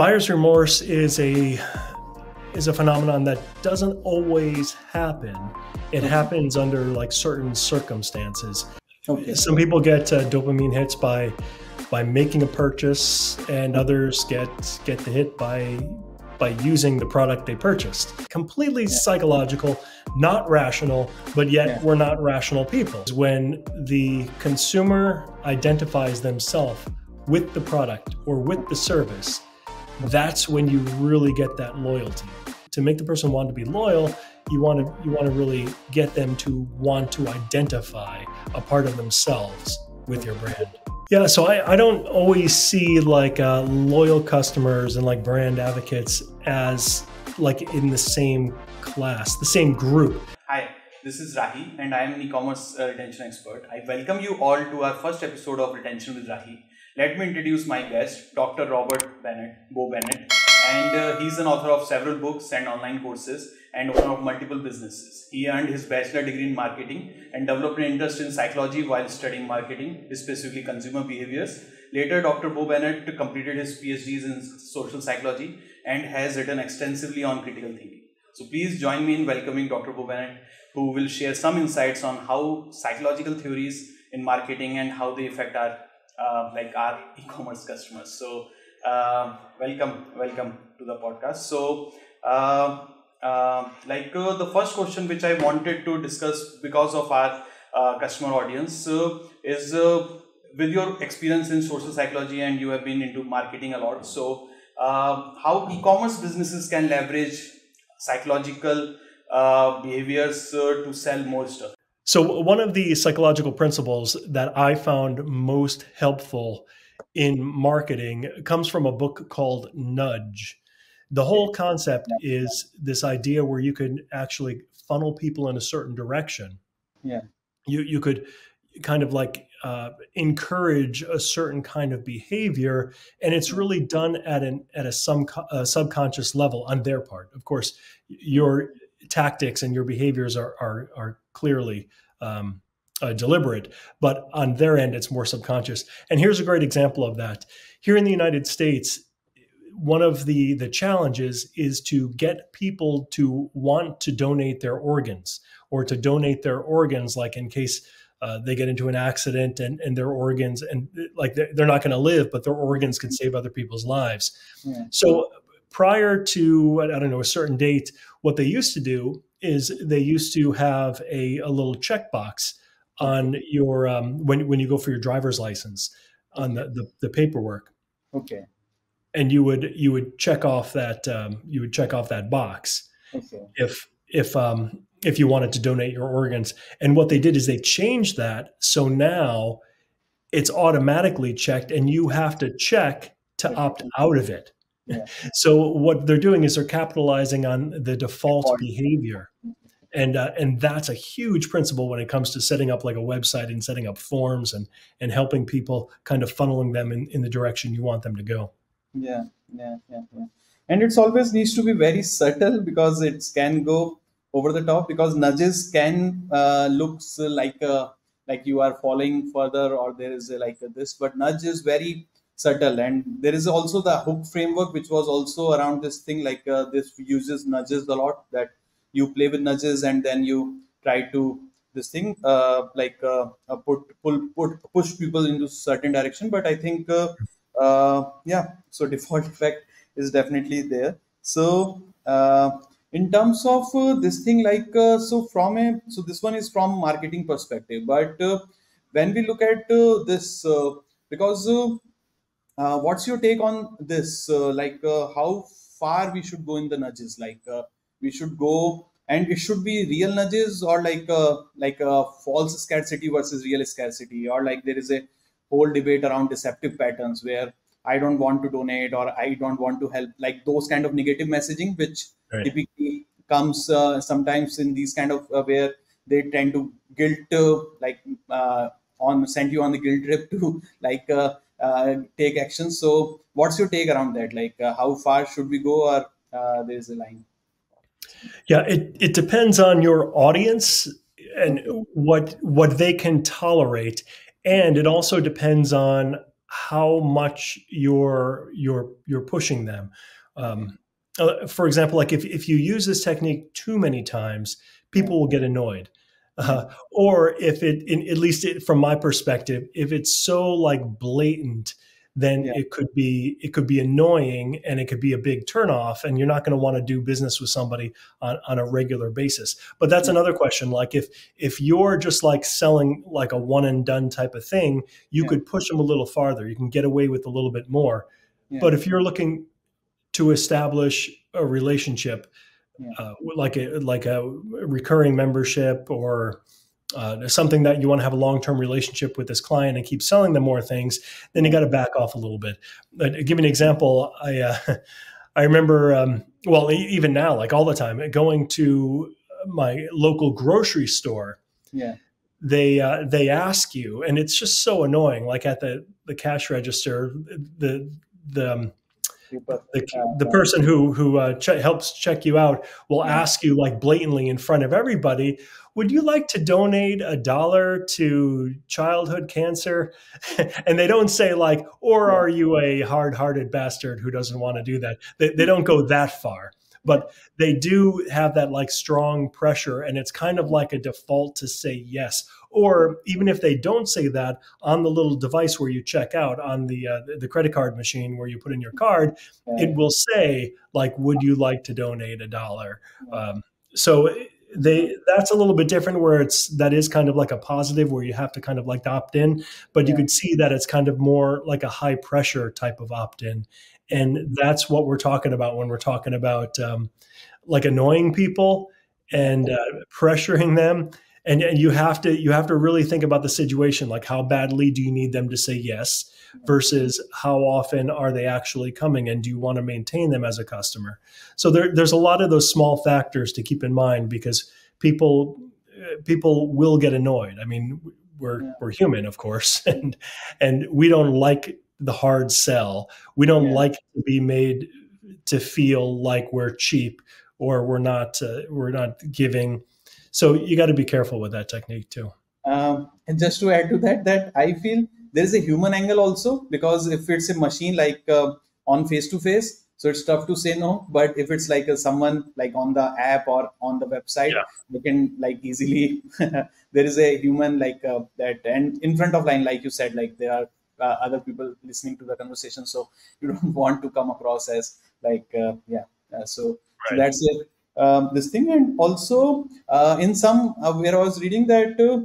Buyer's remorse is a is a phenomenon that doesn't always happen. It happens under like certain circumstances. Okay. Some people get uh, dopamine hits by by making a purchase, and others get get the hit by by using the product they purchased. Completely yeah. psychological, not rational, but yet yeah. we're not rational people. When the consumer identifies themselves with the product or with the service, that's when you really get that loyalty. To make the person want to be loyal, you want to you want to really get them to want to identify a part of themselves with your brand. Yeah, so I, I don't always see like uh, loyal customers and like brand advocates as like in the same class, the same group. Hi, this is Rahi, and I am an e-commerce uh, retention expert. I welcome you all to our first episode of Retention with Rahi. Let me introduce my guest, Dr. Robert Bennett, Bo Bennett, and uh, he's an author of several books and online courses and owner of multiple businesses. He earned his bachelor degree in marketing and developed an interest in psychology while studying marketing, specifically consumer behaviors. Later, Dr. Bo Bennett completed his PhDs in social psychology and has written extensively on critical thinking. So please join me in welcoming Dr. Bo Bennett, who will share some insights on how psychological theories in marketing and how they affect our uh, like our e-commerce customers. So uh, welcome, welcome to the podcast. So uh, uh, like uh, the first question which I wanted to discuss because of our uh, customer audience is with your experience in social psychology and you have been into marketing a lot. So how e-commerce businesses can leverage psychological behaviors to sell more stuff. So, one of the psychological principles that I found most helpful in marketing comes from a book called Nudge. The whole concept is this idea where you can actually funnel people in a certain direction. Yeah. You, you could kind of like uh, encourage a certain kind of behavior, and it's really done at an at a some a subconscious level on their part. Of course, your tactics and your behaviors are are, are clearly um, uh, deliberate, but on their end, it's more subconscious. And here's a great example of that. Here in the United States, one of the the challenges is to get people to want to donate their organs or to donate their organs, like in case. Uh, they get into an accident and, and their organs and like they're, they're not going to live but their organs can save other people's lives yeah. so prior to i don't know a certain date what they used to do is they used to have a, a little checkbox on your um, when when you go for your driver's license on the, the, the paperwork. Okay. And you would you would check off that um, you would check off that box okay. if if um, if you wanted to donate your organs. And what they did is they changed that so now it's automatically checked, and you have to check to opt out of it. So what they're doing is they're capitalizing on the default behavior. And, uh, and that's a huge principle when it comes to setting up like a website and setting up forms and, and helping people kind of funneling them in, in the direction you want them to go. Yeah, yeah, yeah, yeah. And it's always needs to be very subtle because it can go over the top because nudges can uh, looks like a, like you are falling further or there is a, like a this, but nudge is very subtle. And there is also the hook framework which was also around this thing like uh, this uses nudges a lot that you play with nudges and then you try to this thing uh, like uh, uh put pull put push people into certain direction. But i think uh, uh, yeah so default effect is definitely there. So in terms of this thing like so from a so this one is from marketing perspective. But when we look at this because what's your take on this? Uh, like uh, how far we should go in the nudges? Like uh, we should go, and it should be real nudges, or like uh, like a false scarcity versus real scarcity, or like there is a whole debate around deceptive patterns where I don't want to donate or I don't want to help, like those kind of negative messaging, which right. typically comes uh, sometimes in these kind of where they tend to guilt like on send you on the guilt trip to like uh, take action. So, what's your take around that? Like, uh, how far should we go, or uh, there's a line? Yeah, it, it depends on your audience and what what they can tolerate, and it also depends on how much you're you're you're pushing them. Um, uh, for example, like if if you use this technique too many times, people will get annoyed. Uh, or if it, in, at least it, from my perspective, if it's so like blatant then yeah. it could be it could be annoying and it could be a big turnoff and you're not going to want to do business with somebody on, on a regular basis but that's yeah. another question like if if you're just like selling like a one and done type of thing you yeah. could push them a little farther you can get away with a little bit more but if you're looking to establish a relationship uh, like a like a recurring membership or uh, something that you want to have a long-term relationship with this client and keep selling them more things, then you got to back off a little bit. But give me an example. I uh, I remember, um, well, even now, like all the time, going to my local grocery store. Yeah. They uh, they ask you, and it's just so annoying. Like at the the cash register, the the um, the, the person who who uh, ch- helps check you out will ask you like blatantly in front of everybody would you like to donate a dollar to childhood cancer? And they don't say like or are you a hard-hearted bastard who doesn't want to do that? They, they don't go that far but they do have that like strong pressure and it's kind of like a default to say yes or even if they don't say that on the little device where you check out on the uh, the credit card machine where you put in your card it will say like would you like to donate a dollar? Um, so they that's a little bit different where it's that is kind of like a positive where you have to kind of like opt in but you could see that it's kind of more like a high pressure type of opt in and that's what we're talking about when we're talking about um, like annoying people and uh, pressuring them and, and you have to you have to really think about the situation like how badly do you need them to say yes versus how often are they actually coming and do you want to maintain them as a customer so there, there's a lot of those small factors to keep in mind because people people will get annoyed i mean we're yeah. we're human of course and and we don't like the hard sell we don't yeah. like to be made to feel like we're cheap or we're not uh, we're not giving so you got to be careful with that technique too. Um, and just to add to that, that I feel there is a human angle also because if it's a machine like uh, on face to face, so it's tough to say no. But if it's like a, someone like on the app or on the website, yeah. you can like easily. there is a human like uh, that, and in front of line, like you said, like there are uh, other people listening to the conversation, so you don't want to come across as like uh, yeah. Uh, so, right. so that's it um, this thing and also uh, in some uh, where i was reading that uh,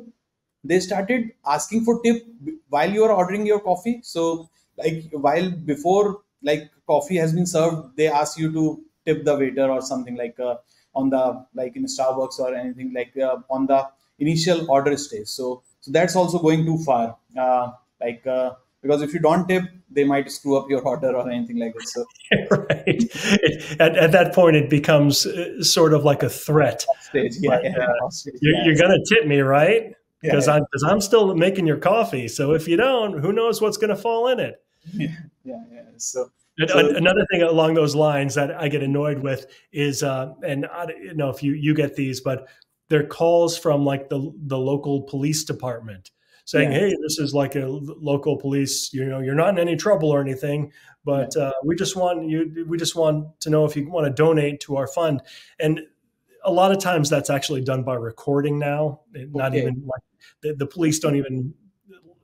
they started asking for tip while you are ordering your coffee. So like while before like coffee has been served they ask you to tip the waiter or something like uh, on the like in starbucks or anything like uh, on the initial order stage. So so that's also going too far. Uh, like because if you don't tip they might screw up your order or anything like that so right. It, at, at, that point it becomes uh, sort of like a threat. Stage, yeah, yeah, uh, you're, you're going to tip me right? Because yeah, I'm because I'm still making your coffee. So if you don't, who knows what's going to fall in it? Yeah, yeah, yeah. So, so, another thing along those lines that I get annoyed with is, uh, and I don't know if you you get these, but they're calls from like the the local police department saying, yeah. "Hey, this is like a local police. You know, you're not in any trouble or anything, but uh, we just want you. We just want to know if you want to donate to our fund." And a lot of times, that's actually done by recording now. Not okay. even like the, the, police don't even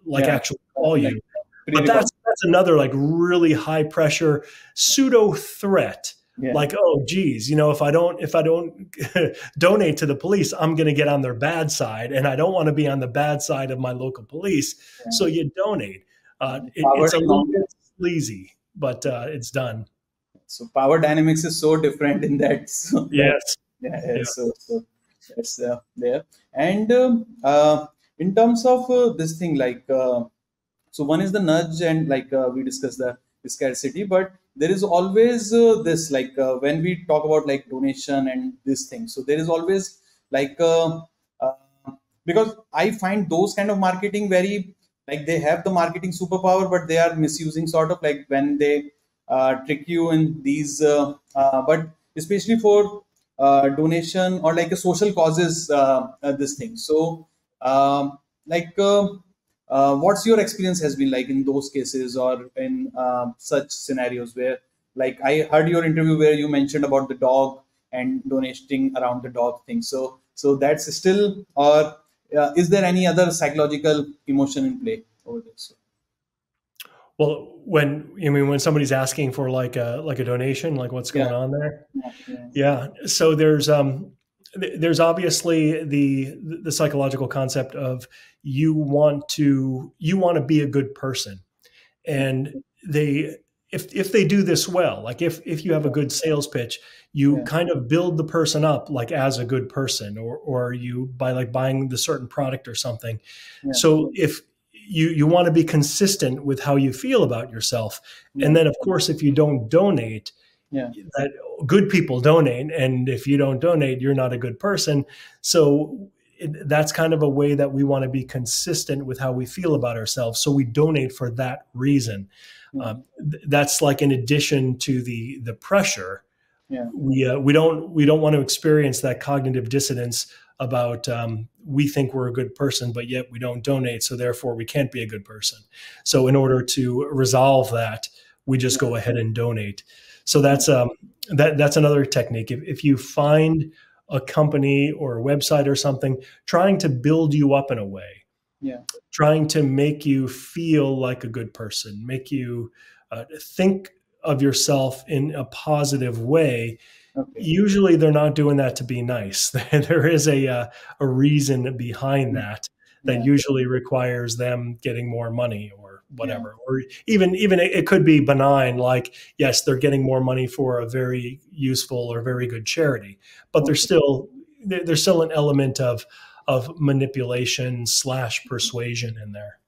like yeah. actually call you. But that's that's another like really high pressure pseudo threat yeah. like oh geez you know if i don't if i don't donate to the police i'm going to get on their bad side and i don't want to be on the bad side of my local police yeah. so you donate. Uh, it, it's a little bit sleazy but uh, it's done. So power dynamics is so different in that so yes. Yeah, yeah, so, so that's uh, there. And um, uh, in terms of uh, this thing like uh, so one is the nudge and like we discussed the scarcity but there is always uh, this like uh, when we talk about like donation and this thing so there is always like uh, uh, because i find those kind of marketing very like they have the marketing superpower but they are misusing sort of like when they uh, trick you in these uh, but especially for donation or like a social causes this thing so um, like uh, what's your experience has been like in those cases or in uh, such scenarios where like i heard your interview where you mentioned about the dog and donating around the dog thing so so that's still or uh, is there any other psychological emotion in play over this well when i mean when somebody's asking for like a like a donation like what's going yeah. on there yeah, yeah. yeah so there's um there's obviously the the psychological concept of you want to you want to be a good person and they if if they do this well like if if you have a good sales pitch you yeah. kind of build the person up like as a good person or or you by like buying the certain product or something yeah. so if you you want to be consistent with how you feel about yourself yeah. and then of course if you don't donate yeah. that good people donate and if you don't donate you're not a good person so it, that's kind of a way that we want to be consistent with how we feel about ourselves so we donate for that reason mm-hmm. um, th- that's like in addition to the the pressure yeah. we uh, we don't we don't want to experience that cognitive dissonance about um, we think we're a good person but yet we don't donate so therefore we can't be a good person so in order to resolve that we just go ahead and donate so that's um, that that's another technique. If, if you find a company or a website or something trying to build you up in a way, yeah, trying to make you feel like a good person, make you uh, think of yourself in a positive way. Okay. Usually, they're not doing that to be nice. there is a uh, a reason behind mm. that that yeah. usually requires them getting more money whatever yeah. or even even it could be benign like yes they're getting more money for a very useful or very good charity but there's still there's still an element of of manipulation slash persuasion in there.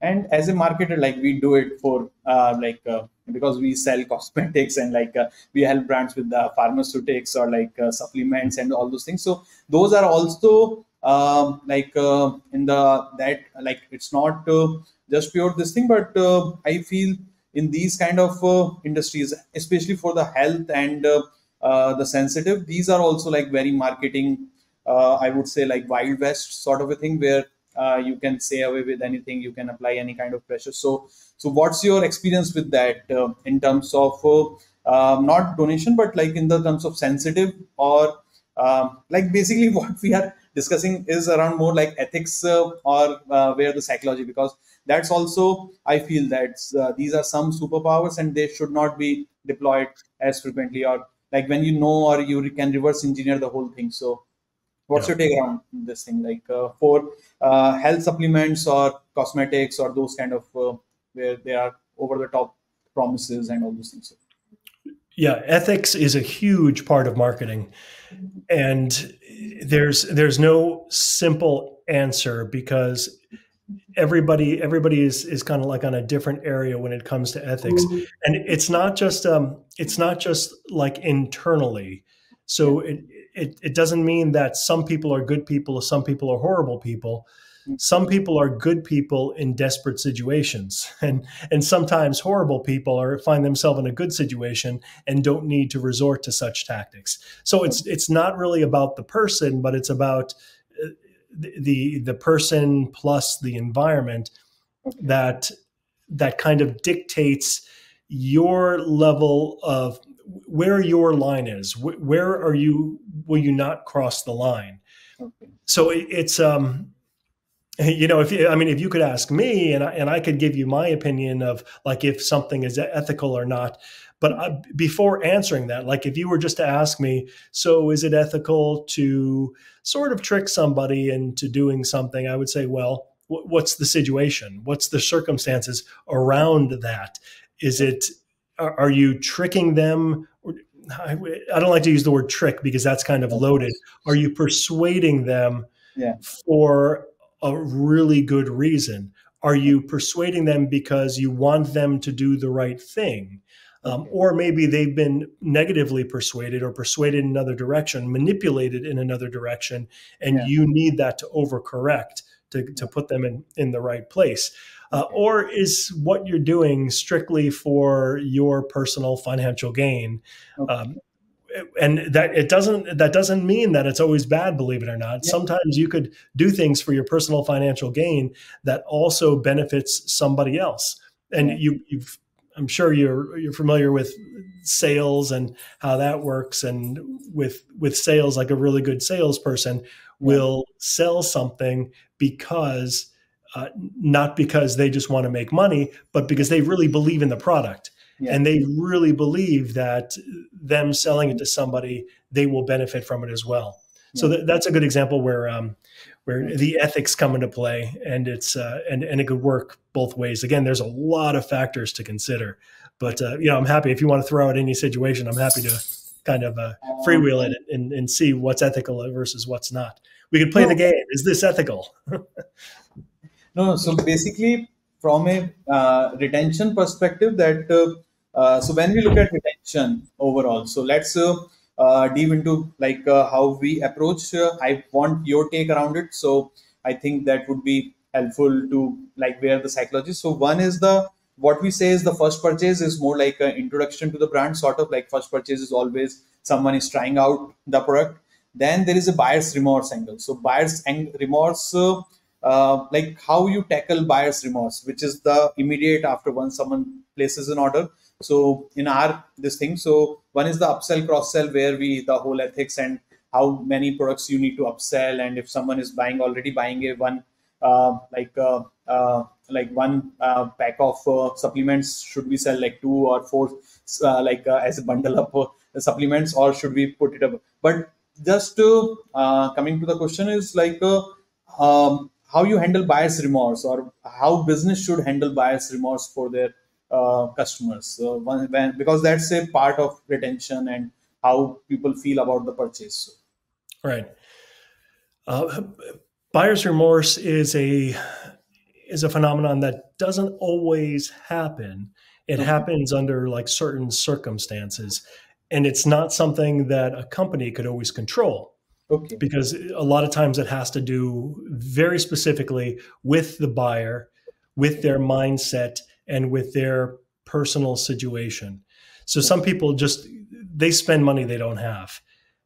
And as a marketer like we do it for uh, like uh, because we sell cosmetics and like uh, we help brands with the pharmaceutics or like uh, supplements and all those things. So those are also um, like uh, in the that like it's not uh, just pure this thing but uh, i feel in these kind of uh, industries especially for the health and uh, uh, the sensitive these are also like very marketing i would say like wild west sort of a thing where you can say away with anything you can apply any kind of pressure. So so what's your experience with that in terms of um, not donation but like in the terms of sensitive or um, like basically what we are discussing is around more like ethics uh, or uh, where the psychology because that's also i feel that uh, these are some superpowers and they should not be deployed as frequently or like when you know or you can reverse engineer the whole thing. So what's yeah. your take on this thing? Like uh, for uh, health supplements or cosmetics or those kind of uh, where they are over the top promises and all those things. Yeah ethics is a huge part of marketing. And there's there's no simple answer because everybody everybody is is kind of like on a different area when it comes to ethics. Mm-hmm. and it's not just um it's not just like internally. So it, it it doesn't mean that some people are good people or some people are horrible people some people are good people in desperate situations and and sometimes horrible people are find themselves in a good situation and don't need to resort to such tactics. So it's it's not really about the person but it's about uh, the the person plus the environment that that kind of dictates your level of where your line is. Where are you will you not cross the line? So it's um you know if you, i mean if you could ask me and I, and I could give you my opinion of like if something is ethical or not but I, before answering that like if you were just to ask me so is it ethical to sort of trick somebody into doing something? I would say well what's the situation? What's the circumstances around that? Is it are, are you tricking them? I, I don't like to use the word trick because that's kind of loaded. are you persuading them yeah. for a really good reason? Are you persuading them because you want them to do the right thing? Um, or maybe they've been negatively persuaded or persuaded in another direction, manipulated in another direction, and yeah. you need that to overcorrect to, to put them in, in the right place. Uh, or is what you're doing strictly for your personal financial gain? Okay. Um, and that it doesn't that doesn't mean that it's always bad believe it or not yeah. sometimes you could do things for your personal financial gain that also benefits somebody else and yeah. you you've i'm sure you're you're familiar with sales and how that works and with with sales like a really good salesperson yeah. will sell something because uh, not because they just want to make money but because they really believe in the product yeah. and they really believe that them selling it to somebody they will benefit from it as well. Yeah. so th- that's a good example where um, where the ethics come into play and it's uh, and and it could work both ways. Again there's a lot of factors to consider but uh, you know i'm happy. If you want to throw out any situation i'm happy to kind of uh, freewheel it and, and see what's ethical versus what's not. We could play no. the game. Is this ethical? No so basically from a uh, retention perspective that uh, uh, so when we look at retention overall, so let's uh, uh, dive into like uh, how we approach. I want your take around it. So I think that would be helpful to like where the psychology. So one is the what we say is the first purchase is more like an introduction to the brand, sort of like first purchase is always someone is trying out the product. Then there is a buyer's remorse angle. So buyer's remorse. Uh, like how you tackle buyer's remorse, which is the immediate after once someone places an order. So in our this thing so one is the upsell cross sell where we the whole ethics and how many products you need to upsell and if someone is buying already buying a one uh, like uh, uh, like one uh, pack of supplements should we sell like two or four like as a bundle of supplements or should we put it up? But just coming to the question is like um, how you handle buyer's remorse or how business should handle buyer's remorse for their uh, customers. When, when, because that's a part of retention and how people feel about the purchase. Right. Uh, buyer's remorse is a is a phenomenon that doesn't always happen. It okay. happens under like certain circumstances and it's not something that a company could always control okay. because a lot of times it has to do very specifically with the buyer with their mindset and with their personal situation. So some people just they spend money they don't have.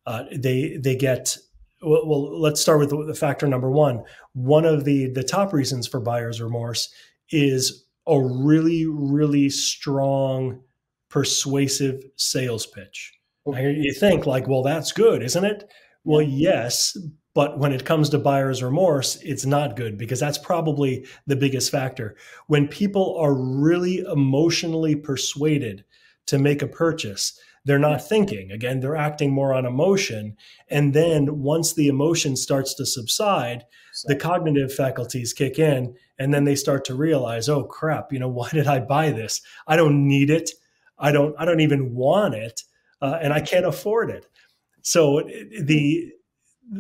Uh, they they get well, well, Let's start with the factor number one. One of the the top reasons for buyer's remorse is a really really strong, persuasive sales pitch. Okay. You think like, well, that's good, isn't it? Well, yes, but when it comes to buyer's remorse, it's not good because that's probably the biggest factor. When people are really emotionally persuaded to make a purchase, they're not thinking. Again, they're acting more on emotion. And then once the emotion starts to subside, the cognitive faculties kick in and then they start to realize, oh crap, you know, why did I buy this? I don't need it. I don't I don't even want it. Uh, and I can't afford it. So the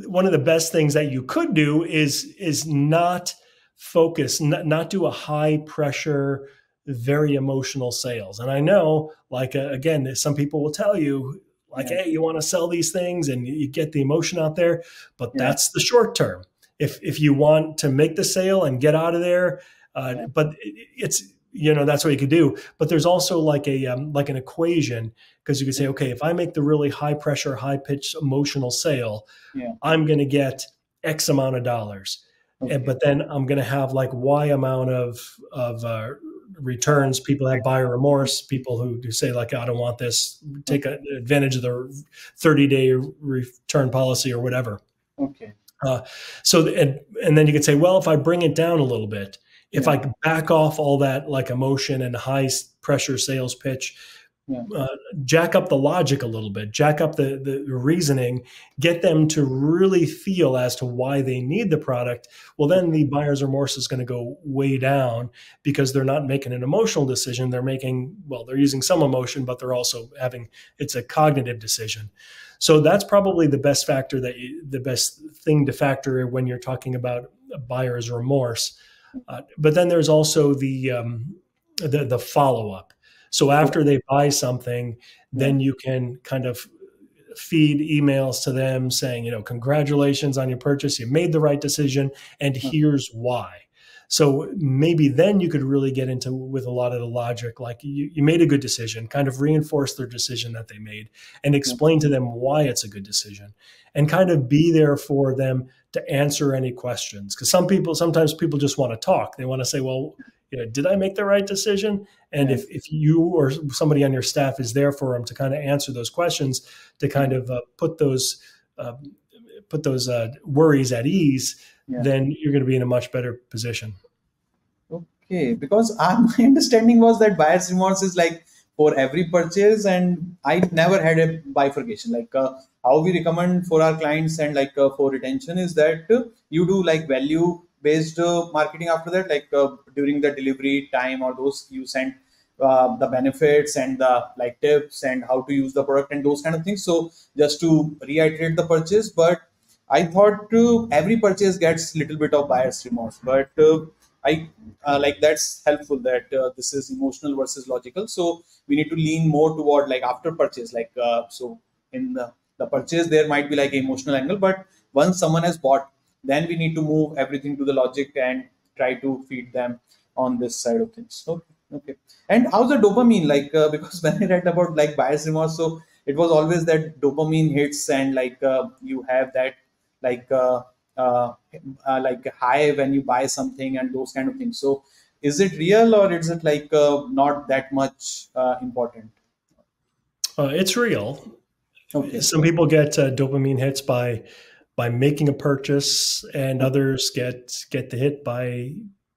one of the best things that you could do is is not focus not, not do a high pressure very emotional sales and i know like uh, again some people will tell you like yeah. hey you want to sell these things and you get the emotion out there but yeah. that's the short term if if you want to make the sale and get out of there uh, yeah. but it's you know that's what you could do. But there's also like a um, like an equation because you could say okay if i make the really high pressure high pitch emotional sale yeah. i'm going to get x amount of dollars. Okay. and, but then i'm going to have like y amount of of uh, returns. People have buyer remorse. People who, who say like i don't want this. Take advantage of the 30 day return policy or whatever. Okay. Uh, so and, and then you could say well if i bring it down a little bit if I back off all that like emotion and high pressure sales pitch, yeah. uh, jack up the logic a little bit, jack up the, the reasoning, get them to really feel as to why they need the product. Well, then the buyer's remorse is going to go way down because they're not making an emotional decision. They're making, well, they're using some emotion, but they're also having, it's a cognitive decision. So that's probably the best factor that you, the best thing to factor when you're talking about buyer's remorse uh, but then there's also the um, the, the follow up. So after they buy something, then you can kind of feed emails to them saying, you know, congratulations on your purchase. You made the right decision, and here's why. So maybe then you could really get into with a lot of the logic, like you, you made a good decision, kind of reinforce their decision that they made and explain to them why it's a good decision and kind of be there for them to answer any questions. Because some people, sometimes people just want to talk. They want to say, well, you know, did I make the right decision? And if, if you or somebody on your staff is there for them to kind of answer those questions, to kind of uh, put those uh, put those uh, worries at ease, yeah. then you're going to be in a much better position. Okay, because uh, my understanding was that buyer's remorse is like for every purchase, and I never had a bifurcation. Like uh, how we recommend for our clients and like uh, for retention is that uh, you do like value based uh, marketing after that, like during the delivery time or those you send uh, the benefits and the like tips and how to use the product and those kind of things so just to reiterate the purchase but i thought uh, every purchase gets little bit of buyer's remorse but uh, i uh, like that's helpful that uh, this is emotional versus logical. So we need to lean more toward like after purchase like uh, so in the, the purchase there might be like emotional angle but once someone has bought then we need to move everything to the logic and try to feed them on this side of things. Okay okay. And how's the dopamine? Like uh, because when i read about like buyer's remorse so it was always that dopamine hits and like you have that like uh, uh, uh like high when you buy something and those kind of things. So is it real or is it like uh, not that much uh, important? Uh, it's real. Okay. some people get uh, dopamine hits by by making a purchase and others get get the hit by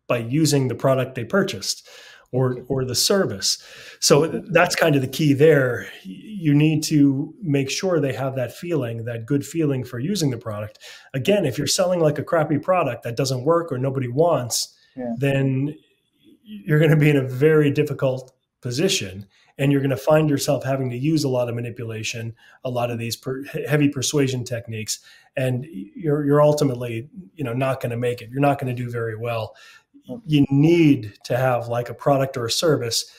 by using the product they purchased or or the service. So that's kind of the key there. You need to make sure they have that feeling, that good feeling for using the product. Again, if you're selling like a crappy product that doesn't work or nobody wants, yeah. then you're going to be in a very difficult position and you're going to find yourself having to use a lot of manipulation, a lot of these per, heavy persuasion techniques, and you're you're ultimately you know not going to make it. You're not going to do very well you need to have like a product or a service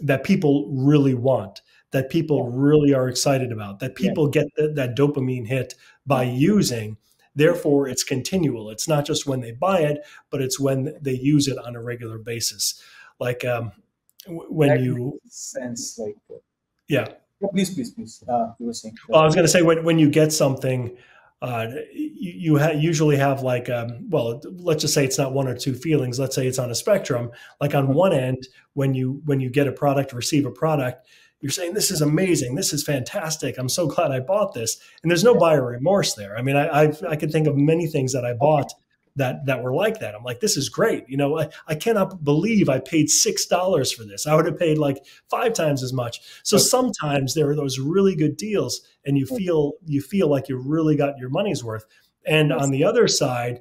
that people really want that people really are excited about that people yeah. get the, that dopamine hit by using. Therefore it's continual. It's not just when they buy it but it's when they use it on a regular basis. Like um, when that you sense like yeah. Please please please uh, you were saying. Well i was going to say when, when you get something uh, you, you ha- usually have like um, well let's just say it's not one or two feelings. Let's say it's on a spectrum. Like on one end when you when you get a product receive a product you're saying this is amazing. This is fantastic. I'm so glad i bought this. And there's no buyer remorse there. I mean i I've, i can think of many things that i bought that that were like that. I'm like, this is great. You know, I, I cannot believe I paid six dollars for this. I would have paid like five times as much. So okay. sometimes there are those really good deals, and you feel you feel like you really got your money's worth. And on the other side,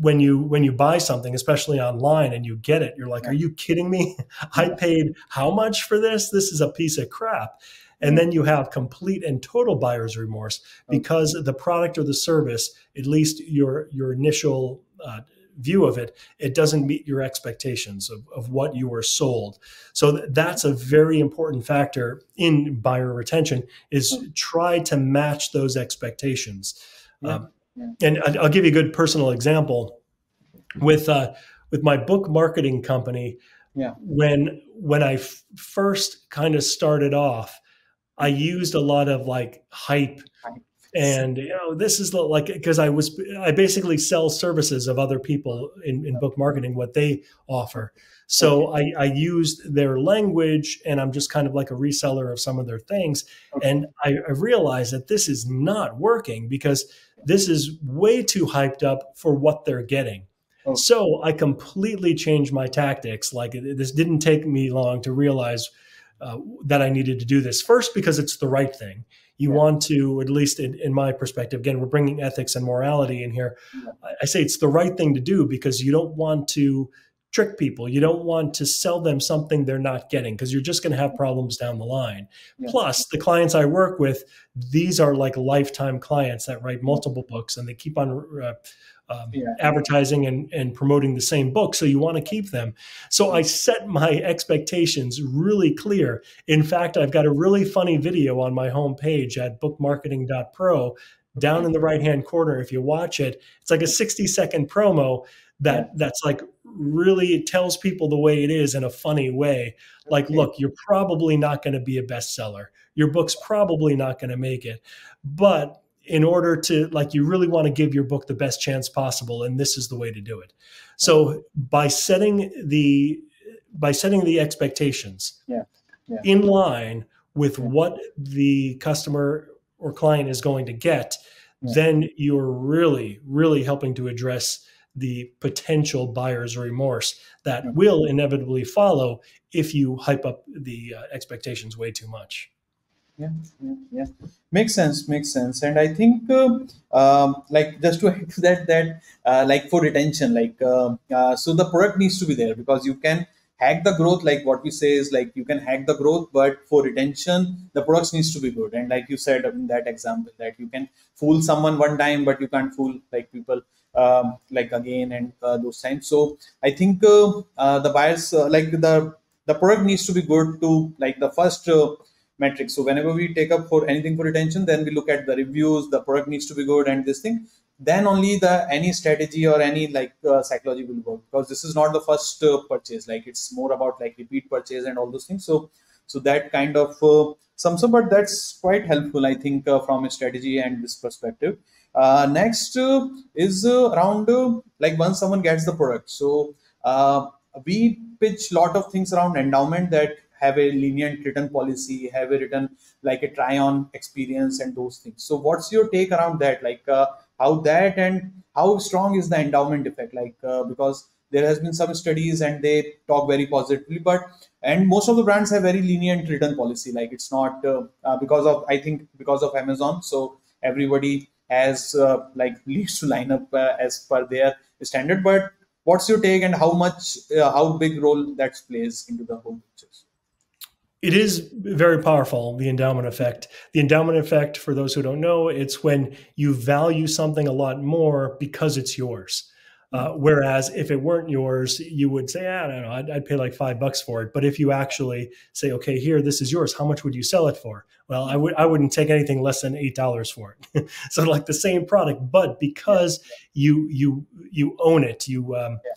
when you when you buy something especially online and you get it you're like are you kidding me i paid how much for this this is a piece of crap and then you have complete and total buyer's remorse because the product or the service, at least your your initial uh, view of it, it doesn't meet your expectations of, of what you were sold. So th- that's a very important factor in buyer retention is mm. try to match those expectations. Yeah. Um, yeah. And I, will give you a good personal example with uh, with my book marketing company. Yeah. When when I f- first kind of started off, I used a lot of like hype and you know this is like because i was i basically sell services of other people in, in book marketing what they offer so okay. I, I used their language and i'm just kind of like a reseller of some of their things okay. and I, I realized that this is not working because this is way too hyped up for what they're getting okay. so i completely changed my tactics like this didn't take me long to realize uh, that I needed to do this. First, because it's the right thing. You yeah. want to, at least in, in, my perspective, again, we're bringing ethics and morality in here. Yeah. I say it's the right thing to do because you don't want to trick people. You don't want to sell them something they're not getting because you're just going to have problems down the line. Yeah. Plus, the clients I work with, these are like lifetime clients that write multiple books and they keep on uh, um, yeah. advertising and, and promoting the same book. So you want to keep them. So I set my expectations really clear. In fact, I've got a really funny video on my homepage at bookmarketing.pro down in the right hand corner, if you watch it, it's like a 60 second promo that that's like really it tells people the way it is in a funny way. Like, look, you're probably not going to be a bestseller. Your book's probably not going to make it. But in order to like you really want to give your book the best chance possible and this is the way to do it so by setting the by setting the expectations yeah. Yeah. in line with what the customer or client is going to get yeah. then you're really really helping to address the potential buyer's remorse that will inevitably follow if you hype up the uh, expectations way too much yeah, yeah, yeah. Makes sense. Makes sense. And I think, uh, um, like, just to add to that, that uh, like for retention, like, uh, uh, so the product needs to be there because you can hack the growth. Like what we say is like you can hack the growth, but for retention, the products needs to be good. And like you said in that example, that you can fool someone one time, but you can't fool like people um, like again and uh, those times. So I think uh, uh, the buyers like the the product needs to be good to like the first metrics. So whenever we take up for anything for retention, then we look at the reviews, the product needs to be good and this thing. Then only the any strategy or any like uh, psychology will work because this is not the first uh, purchase. Like it's more about like repeat purchase and all those things. So so that kind of uh, up, but that's quite helpful, I think, uh, from a strategy and this perspective. Uh, next uh, is uh, around like once someone gets the product. So we pitch lot of things around endowment that have a lenient return policy, have a return like a try on experience and those things. So what's your take around that? Like uh, how that and how strong is the endowment effect? Like uh, because there has been some studies and they talk very positively, but and most of the brands have very lenient return policy. Like it's not uh, uh because of I think because of Amazon. So everybody has uh, like leads to line up uh, as per their standard. But what's your take and how much how big role that plays into the whole picture? It is very powerful, the endowment effect. The endowment effect, for those who don't know, it's when you value something a lot more because it's yours. Uh, whereas if it weren't yours, you would say, ah, I don't know, I'd, I'd, pay like five bucks for it. But if you actually say, okay, here, this is yours, how much would you sell it for? Well, I would I wouldn't take anything less than eight dollars for it. so like the same product, but because you you you own it, you um, yeah.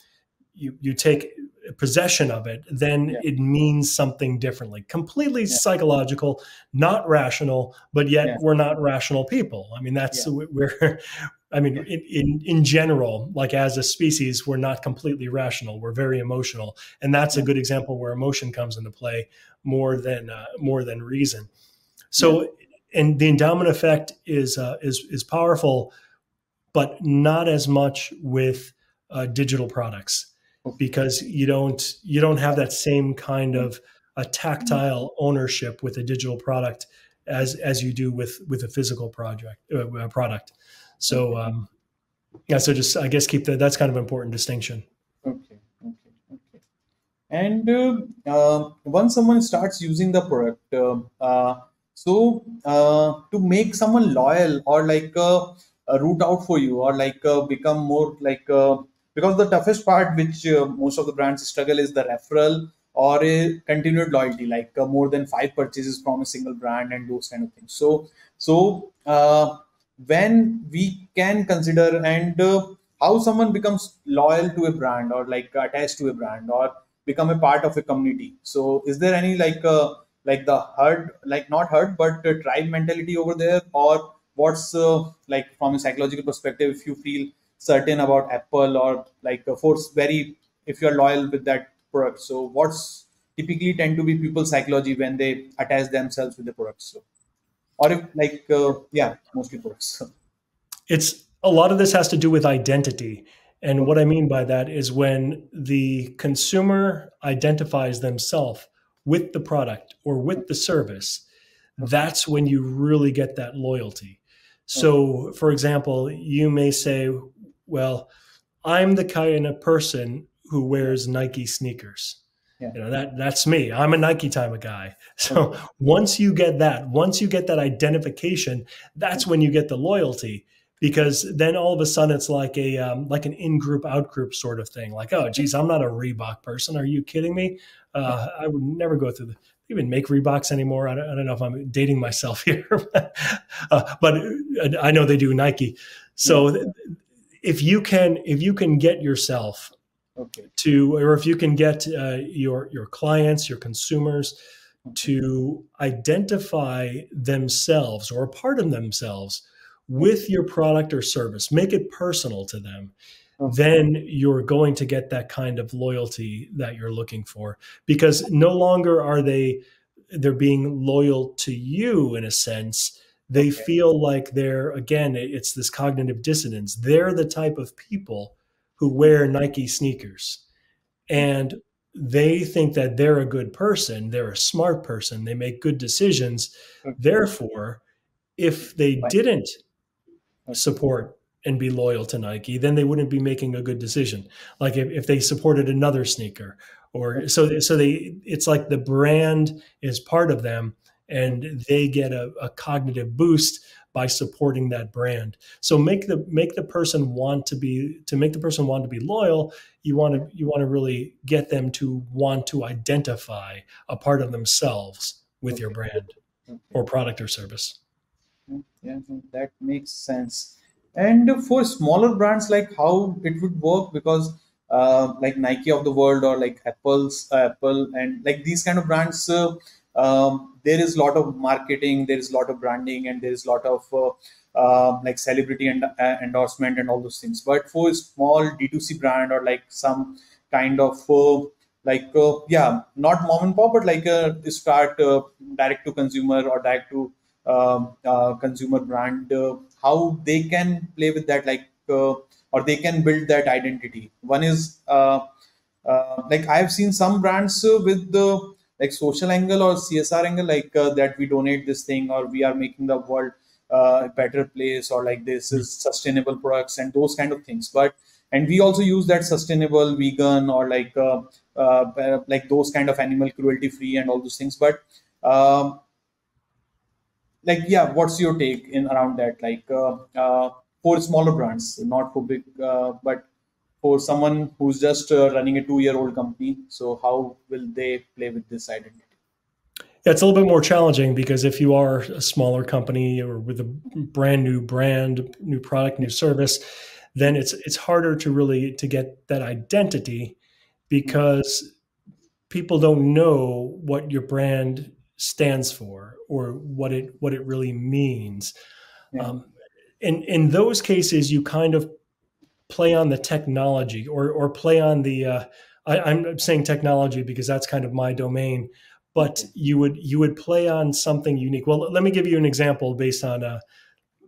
you you take possession of it, then yeah. it means something differently. Completely yeah. psychological, not rational, but yet yeah. we're not rational people. I mean, that's we're. I mean, in, in, in general, like as a species, we're not completely rational. We're very emotional, and that's a good example where emotion comes into play more than uh, more than reason. So, and the endowment effect is uh, is is powerful, but not as much with uh, digital products because you don't you don't have that same kind of a tactile ownership with a digital product as as you do with with a physical project uh, product. So um, yeah, so just I guess keep that. That's kind of important distinction. Okay, okay, okay. And uh, uh, once someone starts using the product, uh, uh so uh, to make someone loyal or like uh, root out for you or like become more like because the toughest part which uh, most of the brands struggle is the referral or a continued loyalty like uh, more than five purchases from a single brand and those kind of things. So so uh, when we can consider and uh, how someone becomes loyal to a brand or like attached to a brand or become a part of a community. So is there any like uh, like the herd like not herd but tribe mentality over there? Or what's uh, like from a psychological perspective if you feel certain about Apple or like a force very if you're loyal with that product. So what's typically tend to be people's psychology when they attach themselves with the products. So, or if like uh, yeah, mostly products. It's a lot of this has to do with identity. And what I mean by that is when the consumer identifies themselves with the product or with the service, that's when you really get that loyalty. So, for example, you may say, well, I'm the kind of person who wears Nike sneakers. Yeah. You know that that's me. I'm a Nike type of guy. So once you get that, once you get that identification, that's when you get the loyalty. Because then all of a sudden it's like a um, like an in group out group sort of thing. Like, oh, geez, I'm not a Reebok person. Are you kidding me? Uh, I would never go through the even make Reeboks anymore. I don't, I don't know if I'm dating myself here, uh, but I know they do Nike. So if you can if you can get yourself okay. to, or if you can get uh, your your clients, your consumers to identify themselves or a part of themselves with your product or service, make it personal to them, okay. then you're going to get that kind of loyalty that you're looking for because no longer are they they're being loyal to you in a sense they okay. feel like they're again it's this cognitive dissonance. They're the type of people who wear nike sneakers. And they think that they're a good person they're a smart person they make good decisions. Okay. therefore if they didn't hmm. support and be loyal to nike then they wouldn't be making a good decision. Like if, if they supported another sneaker or so so they it's like the brand is part of them and they get a, a, cognitive boost by supporting that brand. So make the make the person want to be to make the person want to be loyal you want to you want to really get them to want to identify a part of themselves with your brand or product or service. Yeah that makes sense. And for smaller brands like how it would work because uh, like nike of the world or like apple's uh, apple and like these kind of brands uh, um, there is a lot of marketing, there is a lot of branding, and there is a lot of uh, uh, like celebrity and uh, endorsement and all those things. But for a small D2C brand or like some kind of uh, like uh, yeah, not mom and pop, but like a start direct to consumer or direct to um, consumer brand, how they can play with that, like or they can build that identity. One is like I've seen some brands with the like social angle or csr angle like uh, that we donate this thing or we are making the world uh, a better place or like this is sustainable products and those kind of things. But and we also use that sustainable vegan or like uh, uh, like those kind of animal cruelty free and all those things. But um, like yeah what's your take in around that? Like uh, uh, for smaller brands not for big uh, but for someone who's just uh, running a two year old company so how will they play with this identity yeah, it's a little bit more challenging because if you are a smaller company or with a brand new brand new product new service then it's it's harder to really to get that identity because people don't know what your brand stands for or what it what it really means yeah. um, in in those cases you kind of play on the technology or or play on the uh, I, am saying technology because that's kind of my domain but you would you would play on something unique. Well let me give you an example based on uh,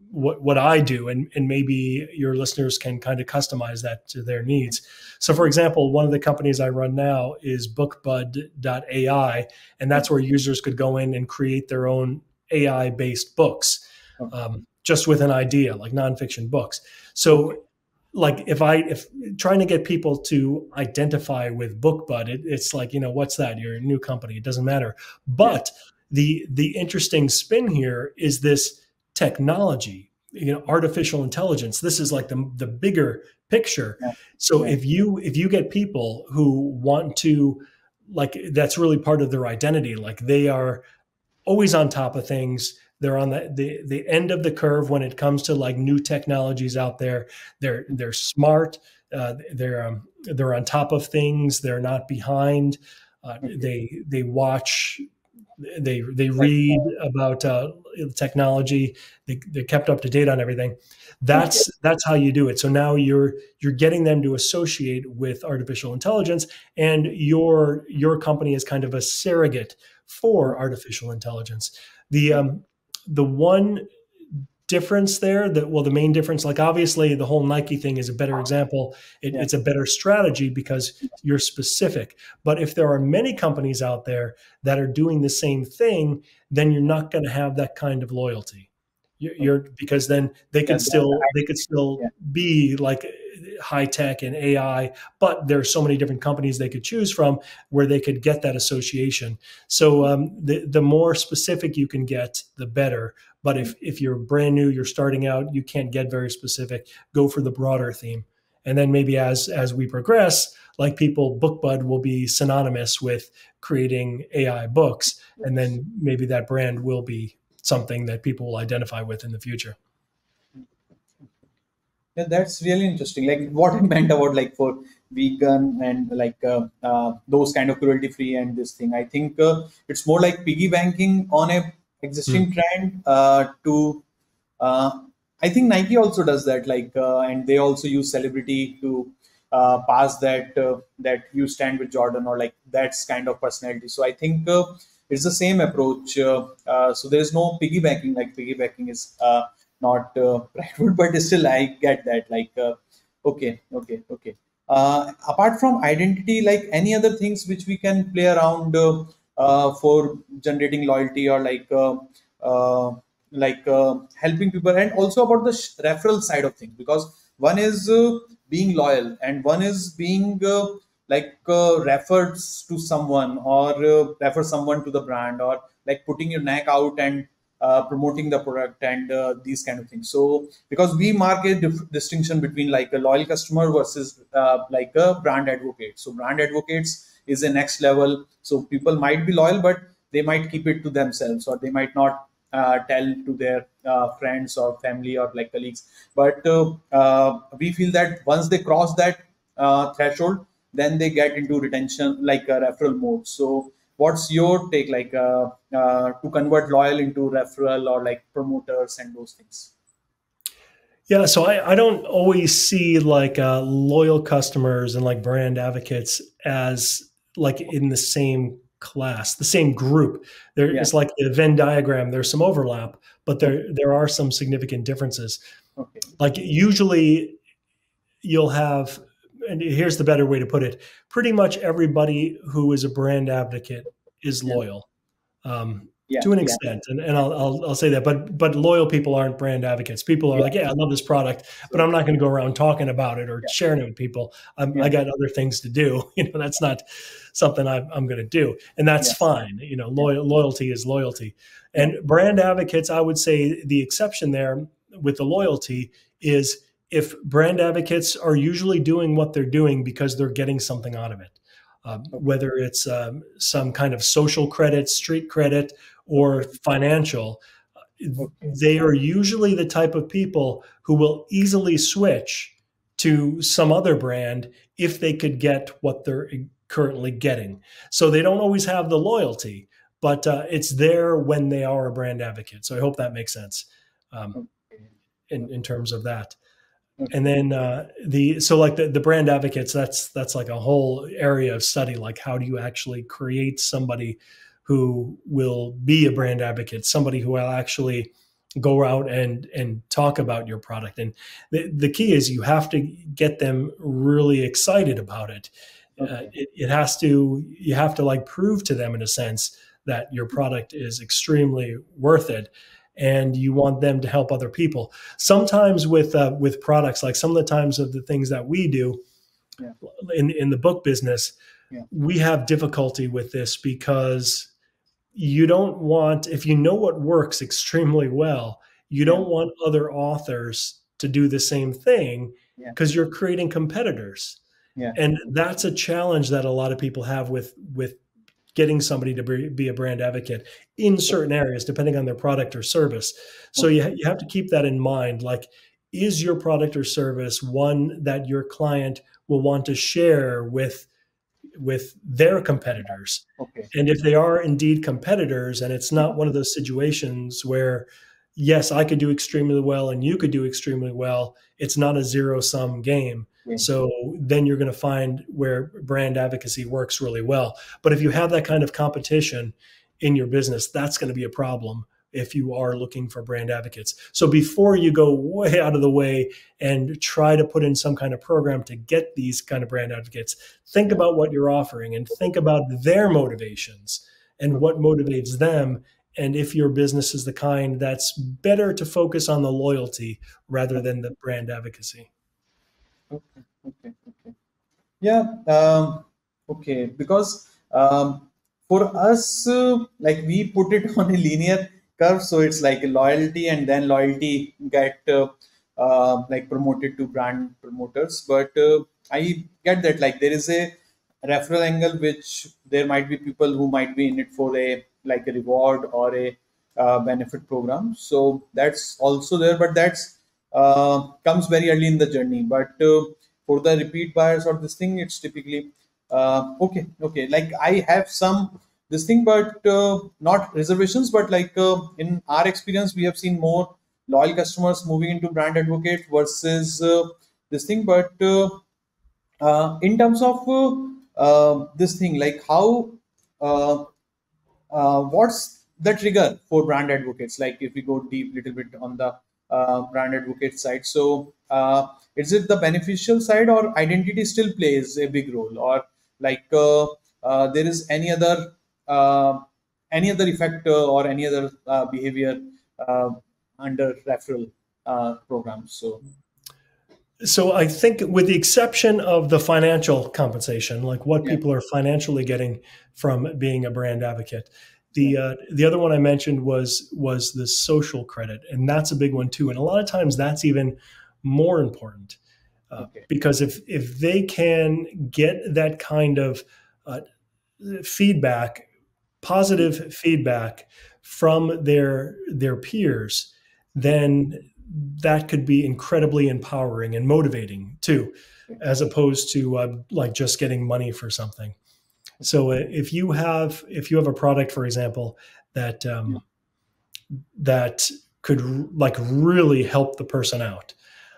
what what I do and and maybe your listeners can kind of customize that to their needs. So for example one of the companies I run now is bookbud.ai and that's where users could go in and create their own AI based books um, just with an idea like nonfiction books. So like if I if trying to get people to identify with BookBud, it, it's like you know what's that? You're a new company. It doesn't matter. But the the interesting spin here is this technology, you know, artificial intelligence. This is like the the bigger picture. Yeah. So yeah. if you if you get people who want to like that's really part of their identity, like they are always on top of things they're on the, the, the end of the curve when it comes to like new technologies out there. They're they're smart. Uh, they're um, they're on top of things. They're not behind. Uh, they they watch. They they read about uh, technology. They, they're kept up to date on everything. That's that's how you do it. So now you're you're getting them to associate with artificial intelligence, and your your company is kind of a surrogate for artificial intelligence. The um, the one difference there that well the main difference like obviously the whole nike thing is a better example. It, yeah. it's a better strategy because you're specific. But if there are many companies out there that are doing the same thing then you're not going to have that kind of loyalty. You're, you're because then they could still they could still be like high tech and ai but there's so many different companies they could choose from where they could get that association. So um, the, the more specific you can get the better. But if, if you're brand new you're starting out you can't get very specific go for the broader theme. And then maybe as as we progress like people bookbud will be synonymous with creating ai books and then maybe that brand will be something that people will identify with in the future yeah that's really interesting. Like what it meant about like for vegan and like uh, uh, those kind of cruelty free and this thing. I think uh, it's more like piggy banking on a existing mm. trend uh, to uh, i think nike also does that like uh, and they also use celebrity to pass that that you stand with jordan or like that's kind of personality. So i think it's the same approach so there's no piggy banking like piggy banking is not uh, but still i get that like okay okay okay. Uh, apart from identity like any other things which we can play around uh, uh, for generating loyalty or like uh, uh, like uh, helping people? And also about the referral side of things because one is being loyal and one is being like referred to someone or refer someone to the brand or like putting your neck out and uh, promoting the product and uh, these kind of things. So because we mark a distinction between like a loyal customer versus uh, like a brand advocate. So brand advocates is a next level. So people might be loyal but they might keep it to themselves or they might not uh, tell to their uh, friends or family or like colleagues. But we feel that once they cross that threshold then they get into retention like a referral mode. So what's your take like uh, uh, to convert loyal into referral or like promoters and those things yeah so i, I don't always see like uh, loyal customers and like brand advocates as like in the same class the same group there yeah. it's like the venn diagram there's some overlap but there there are some significant differences okay. like usually you'll have and here's the better way to put it pretty much everybody who is a brand advocate is loyal um, yeah, to an extent. Yeah. and, and I'll, I'll, I'll, say that but but loyal people aren't brand advocates. People are yeah. like yeah i love this product but i'm not going to go around talking about it or sharing it with people. I got other things to do. You know that's not something I, am going to do. And that's fine you know loyal, loyalty is loyalty. And brand advocates i would say the exception there with the loyalty is if brand advocates are usually doing what they're doing because they're getting something out of it, um, whether it's um, some kind of social credit, street credit, or financial, they are usually the type of people who will easily switch to some other brand if they could get what they're currently getting. So they don't always have the loyalty, but uh, it's there when they are a brand advocate. So I hope that makes sense um, in, in terms of that and then uh, the so like the, the brand advocates that's that's like a whole area of study like how do you actually create somebody who will be a brand advocate somebody who will actually go out and and talk about your product and the, the key is you have to get them really excited about it. Uh, okay. Uh, it it has to you have to like prove to them in a sense that your product is extremely worth it and you want them to help other people. Sometimes with uh, with products, like some of the times of the things that we do yeah. in in the book business, yeah. we have difficulty with this because you don't want if you know what works extremely well, you don't yeah. want other authors to do the same thing because you're creating competitors. And that's a challenge that a lot of people have with with getting somebody to be, a brand advocate in certain areas depending on their product or service so you, you have to keep that in mind like is your product or service one that your client will want to share with with their competitors okay. and if they are indeed competitors and it's not one of those situations where yes i could do extremely well and you could do extremely well it's not a zero sum game mm. so then you're going to find where brand advocacy works really well. But if you have that kind of competition in your business, that's going to be a problem if you are looking for brand advocates. So before you go way out of the way and try to put in some kind of program to get these kind of brand advocates, think about what you're offering and think about their motivations and what motivates them and if your business is the kind that's better to focus on the loyalty rather than the brand advocacy. Okay, okay, okay. Yeah, um, okay. Because um, for us, uh, like we put it on a linear curve, so it's like loyalty, and then loyalty get uh, uh, like promoted to brand promoters but uh, i get that like there is a referral angle which there might be people who might be in it for a like a reward or a uh, benefit program. So that's also there but that's uh, comes very early in the journey. But uh, for the repeat buyers or this thing it's typically uh, okay okay. Like i have some this thing but uh, not reservations but like in our experience we have seen more loyal customers moving into brand advocate versus this thing. But in terms of uh, this thing like how uh, uh, what's the trigger for brand advocates? Like if we go deep little bit on the uh, brand advocate side so uh, is it the beneficial side or identity still plays a big role? Or like uh, uh, there is any other uh, any other effect or any other behavior under referral programs so So I think, with the exception of the financial compensation, like what yeah people are financially getting from being a brand advocate, the uh, the other one I mentioned was was the social credit, and that's a big one too. And a lot of times, that's even more important uh, okay because if if they can get that kind of uh, feedback, positive feedback from their their peers, then that could be incredibly empowering and motivating too, as opposed to uh, like just getting money for something. So uh, if you have if you have a product, for example, that yeah um, that could like really help the person out.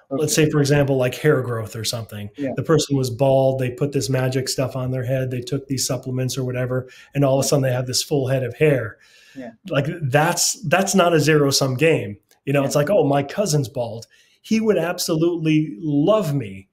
Let's say, for example, like hair growth or something. yeah The person was bald. They put this magic stuff on their head. They took these supplements or whatever, and all of a sudden they have this full head of hair. yeah Like that's that's not a zero sum game. You know, yeah it's like, oh, my cousin's bald. He would absolutely love me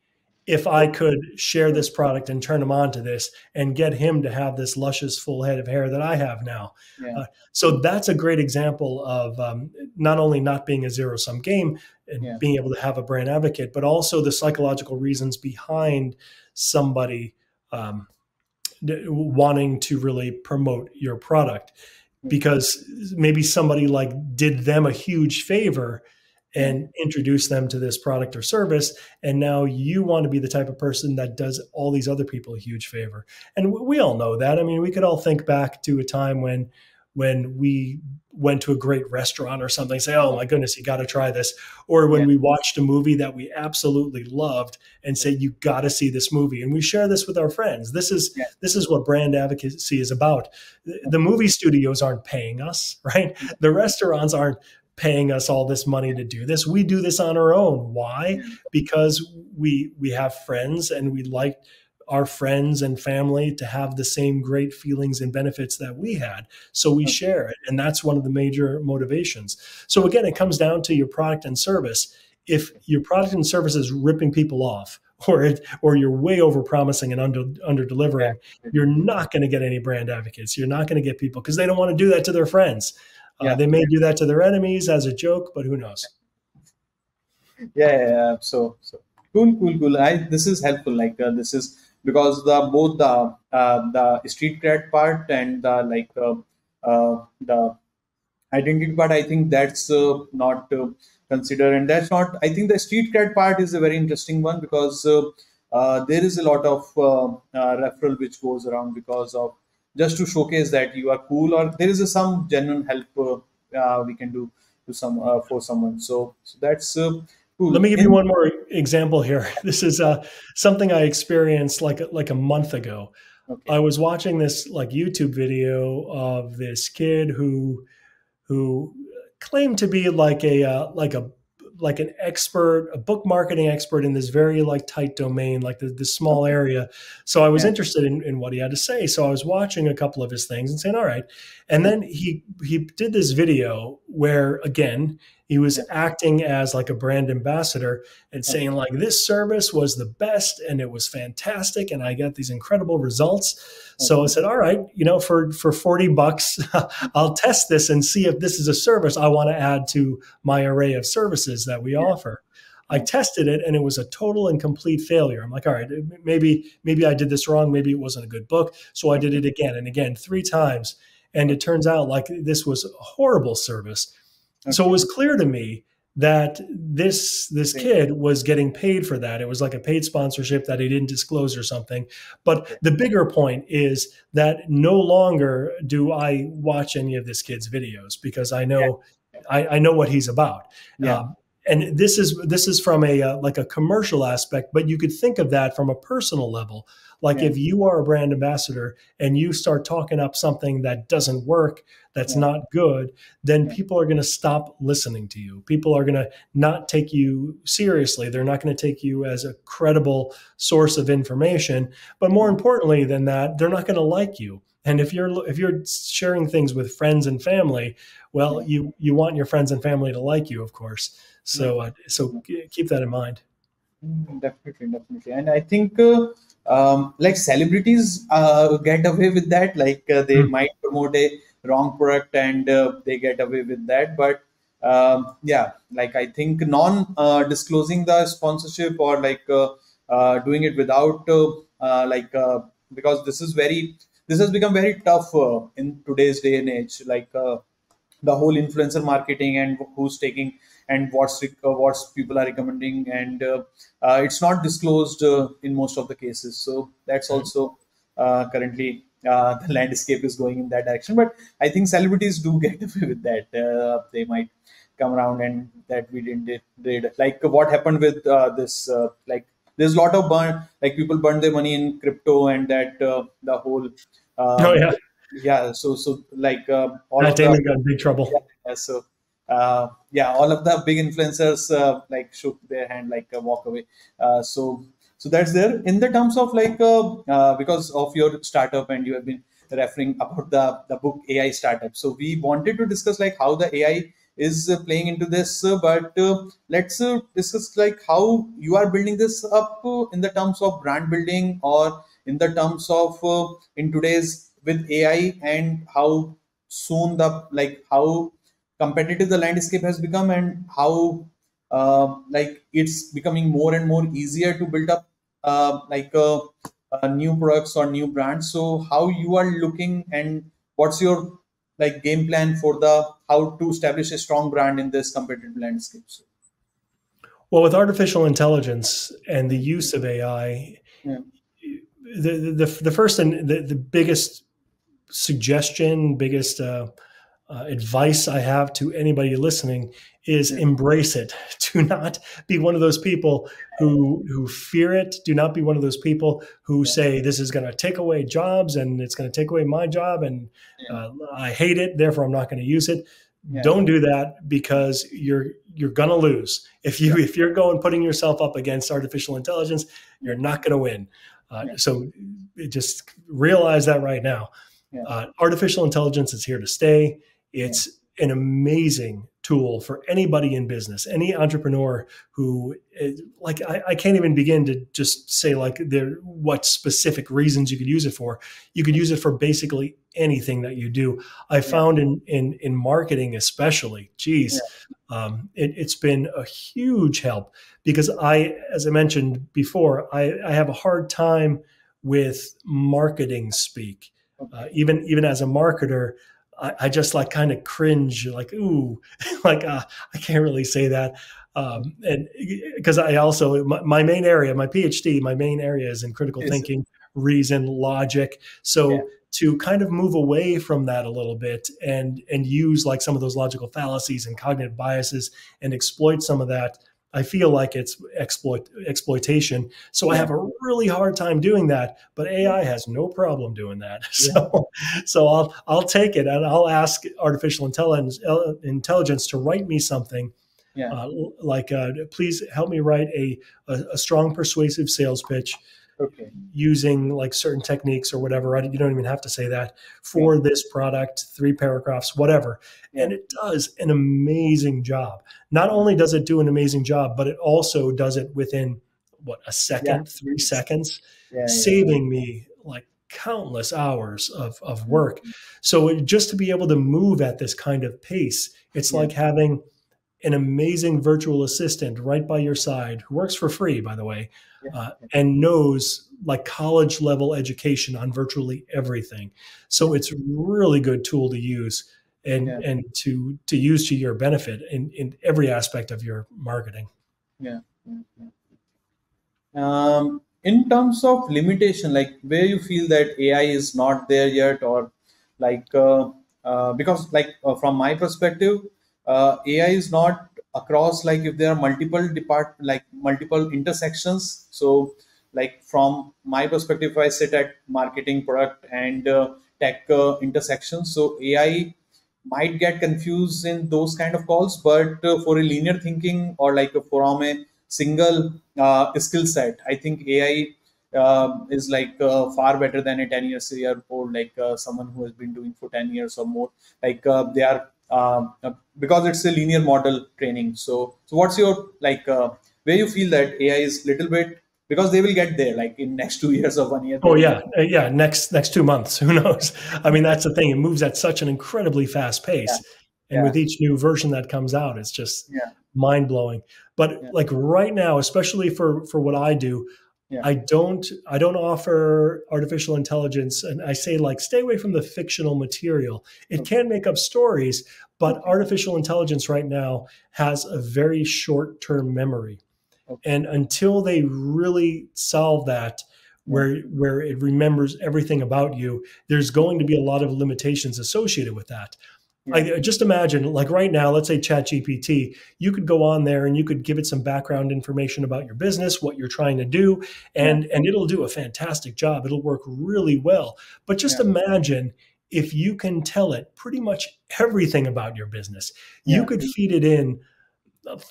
if I could share this product and turn him on to this and get him to have this luscious full head of hair that I have now. yeah Uh, so that's a great example of um, not only not being a zero sum game and yeah being able to have a brand advocate, but also the psychological reasons behind somebody um, d- wanting to really promote your product because maybe somebody like did them a huge favor and introduced them to this product or service and now you want to be the type of person that does all these other people a huge favor. And we all know that. I mean we could all think back to a time when when we went to a great restaurant or something say oh my goodness you got to try this. Or when yeah. we watched a movie that we absolutely loved and say you got to see this movie. And we share this with our friends. This is yeah. this is what brand advocacy is about. The the movie studios aren't paying us right? Mm-hmm. The restaurants aren't paying us all this money to do this. We do this on our own. Why? Mm-hmm. Because we we have friends and we like our friends and family to have the same great feelings and benefits that we had. So we okay. share it and that's one of the major motivations. So again it comes down to your product and service. If your product and service is ripping people off or it, or you're way over promising and under under delivering you're not going to get any brand advocates. You're not going to get people because they don't want to do that to their friends. Uh, yeah. they may do that to their enemies as a joke but who knows? Yeah, yeah, yeah. so so cool cool cool. I this is helpful like uh, this is because the both the uh, the street cred part and the like uh, uh, the identity part i think that's uh, not uh, considered. And that's not i think the street cred part is a very interesting one because uh, there is a lot of referral which goes around because of just to showcase that you are cool or there is some genuine help we can do to some for someone. So, so that's cool Let me give you one more example here. This is uh, something I experienced like like a month ago. okay I was watching this like YouTube video of this kid who who claimed to be like a uh, like a like an expert, a book marketing expert in this very like tight domain, like the, this small area. So I was yeah interested in, in what he had to say. So I was watching a couple of his things and saying, all right. And then he he did this video where again he was acting as like a brand ambassador and saying like this service was the best and it was fantastic and I got these incredible results. So I said, all right, you know, for for 40 bucks, I'll test this and see if this is a service I want to add to my array of services that we yeah offer. I tested it and it was a total and complete failure. I'm like, all right, maybe maybe I did this wrong, maybe it wasn't a good book. So I did it again and again 3 times and it turns out like this was a horrible service. So it was clear to me that this this kid was getting paid for that. It was like a paid sponsorship that he didn't disclose or something. But the bigger point is that no longer do I watch any of this kid's videos because I know yeah. I, I, know what he's about. Yeah. Um, and this is this is from a uh, like a commercial aspect, but you could think of that from a personal level. Like yeah. if you are a brand ambassador and you start talking up something that doesn't work, that's yeah. not good, then yeah. people are going to stop listening to you. People are going to not take you seriously. They're not going to take you as a credible source of information. But more importantly than that, they're not going to like you. And if you're if you're sharing things with friends and family, well, you you want your friends and family to like you, of course. So uh, so keep that in mind. Mm, definitely, definitely, and I think uh, um, like celebrities uh, get away with that like uh, they mm. might promote a wrong product and uh, they get away with that but um, yeah like i think non uh, disclosing the sponsorship or like uh, uh, doing it without like because this is very this has become very tough in today's day and age. Like the whole influencer marketing and who's taking and what's uh, what's people are recommending and uh, uh, it's not disclosed in most of the cases. So that's hmm. also currently the landscape is going in that direction. But i think celebrities do get away with that. They might come around and that we didn't did, like what happened with this like there's a lot of burn like people burn their money in crypto and that uh, the whole uh, oh yeah yeah so so like uh, all of the, got in big trouble yeah, so uh, yeah, all of the big influencers uh, like shook their hand, like uh, walk away. Uh, so, so that's there. In the terms of like uh, uh, because of your startup, and you have been referring about the the book AI startup. So we wanted to discuss like how the AI is playing into this, but let's discuss like how you are building this up in the terms of brand building or in the terms of in today's with AI and how soon the like how competitive the landscape has become and how uh, like it's becoming more and more easier to build up uh, like uh, uh, new products or new brands. So how you are looking and what's your like game plan for the how to establish a strong brand in this competitive landscape so, well with artificial intelligence and the use of ai yeah. the, the the first and the, the biggest suggestion biggest uh, uh, advice I have to anybody listening is embrace it. Do not be one of those people who who fear it. Do not be one of those people who say this is going to take away jobs and it's going to take away my job and uh, I hate it. Therefore, I'm not going to use it. Yeah. Don't do that because you're you're going to lose. If you if you're going putting yourself up against artificial intelligence, you're not going to win. Uh, so just realize that right now. Uh, artificial intelligence is here to stay it's an amazing tool for anybody in business, any entrepreneur who, eh, like, I, I, can't even begin to just say like there what specific reasons you could use it for. You could use it for basically anything that you do. I found in in in marketing, especially, geez, yeah. um, it, has been a huge help because I, as I mentioned before, I, I have a hard time with marketing speak. Uh, even even as a marketer, I, I just like kind of cringe, like ooh, like uh, I can't really say that. Um, and because I also my, my, main area, my PhD, my main area is in critical thinking, reason, logic. So yeah. to kind of move away from that a little bit and and use like some of those logical fallacies and cognitive biases and exploit some of that I feel like it's exploit exploitation. So I have a really hard time doing that, but AI has no problem doing that. So so I'll I'll take it and I'll ask artificial intelligence intelligence to write me something. Yeah. Uh, like uh, please help me write a, a, a strong persuasive sales pitch okay. using like certain techniques or whatever. You don't even have to say that for yeah. this product, three paragraphs, whatever. Yeah. And it does an amazing job. Not only does it do an amazing job, but it also does it within what a second, yeah. three seconds, saving me like countless hours of, of work. Mm-hmm. So just to be able to move at this kind of pace, it's like having an amazing virtual assistant right by your side who works for free, by the way, uh, and knows like college level education on virtually everything. So it's a really good tool to use and Yeah. and to to use to your benefit in in every aspect of your marketing. Yeah. Um, in terms of limitation, like where you feel that AI is not there yet, or like uh, uh, because like uh, from my perspective, uh, AI is not across like if there are multiple depart like multiple intersections. So like from my perspective, I sit at marketing, product, and uh, tech uh, intersections, so AI might get confused in those kind of calls but uh, for a linear thinking or like a, from a single uh, skill set i think ai uh, is like uh, far better than a 10 years year old like uh, someone who has been doing for 10 years or more like uh, they are um, uh, because it's a linear model training so so what's your like uh, where you feel that ai is little bit because they will get there like in next two years or one year Oh yeah, uh, yeah. Next next two months, who knows? I mean, that's the thing. It moves at such an incredibly fast pace, yeah. and Yeah. with each new version that comes out, it's just Yeah. mind blowing. But like right now, especially for for what I do, Yeah. I don't I don't offer artificial intelligence, and I say like stay away from the fictional material. It Okay. can make up stories, but Okay. artificial intelligence right now has a very short term memory, Okay. and until they really solve that. Where, where it remembers everything about you, there's going to be a lot of limitations associated with that. I just imagine, like right now, let's say ChatGPT, you could go on there and you could give it some background information about your business, what you're trying to do, and and it'll do a fantastic job. It'll work really well. But just Yeah. imagine if you can tell it pretty much everything about your business. You could feed it in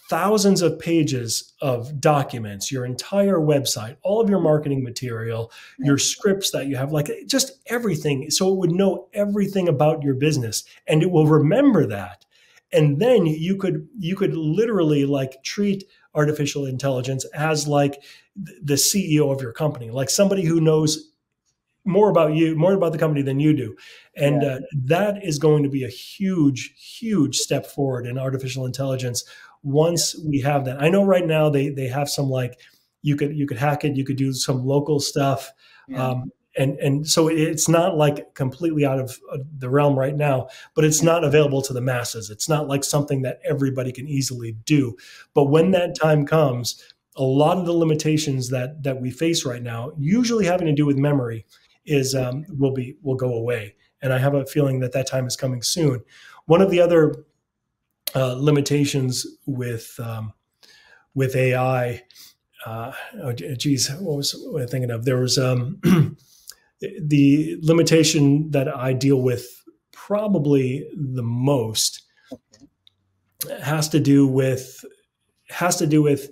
thousands of pages of documents, your entire website, all of your marketing material, your scripts that you have, like just everything. So it would know everything about your business and it will remember that. And then you could you could literally like treat artificial intelligence as like the CEO of your company, like somebody who knows more about you, more about the company than you do. And Yeah. uh, that is going to be a huge, huge step forward in artificial intelligence once we have that. I know right now they they have some like you could you could hack it, you could do some local stuff. Yeah. Um, and and so it's not like completely out of uh, the realm right now, but it's not available to the masses. It's not like something that everybody can easily do. But when that time comes, a lot of the limitations that that we face right now, usually having to do with memory, is um, will be will go away. And I have a feeling that that time is coming soon. One of the other uh, limitations with um, with AI, uh, oh geez, what was, I thinking of? There was um, the limitation that I deal with probably the most has to do with has to do with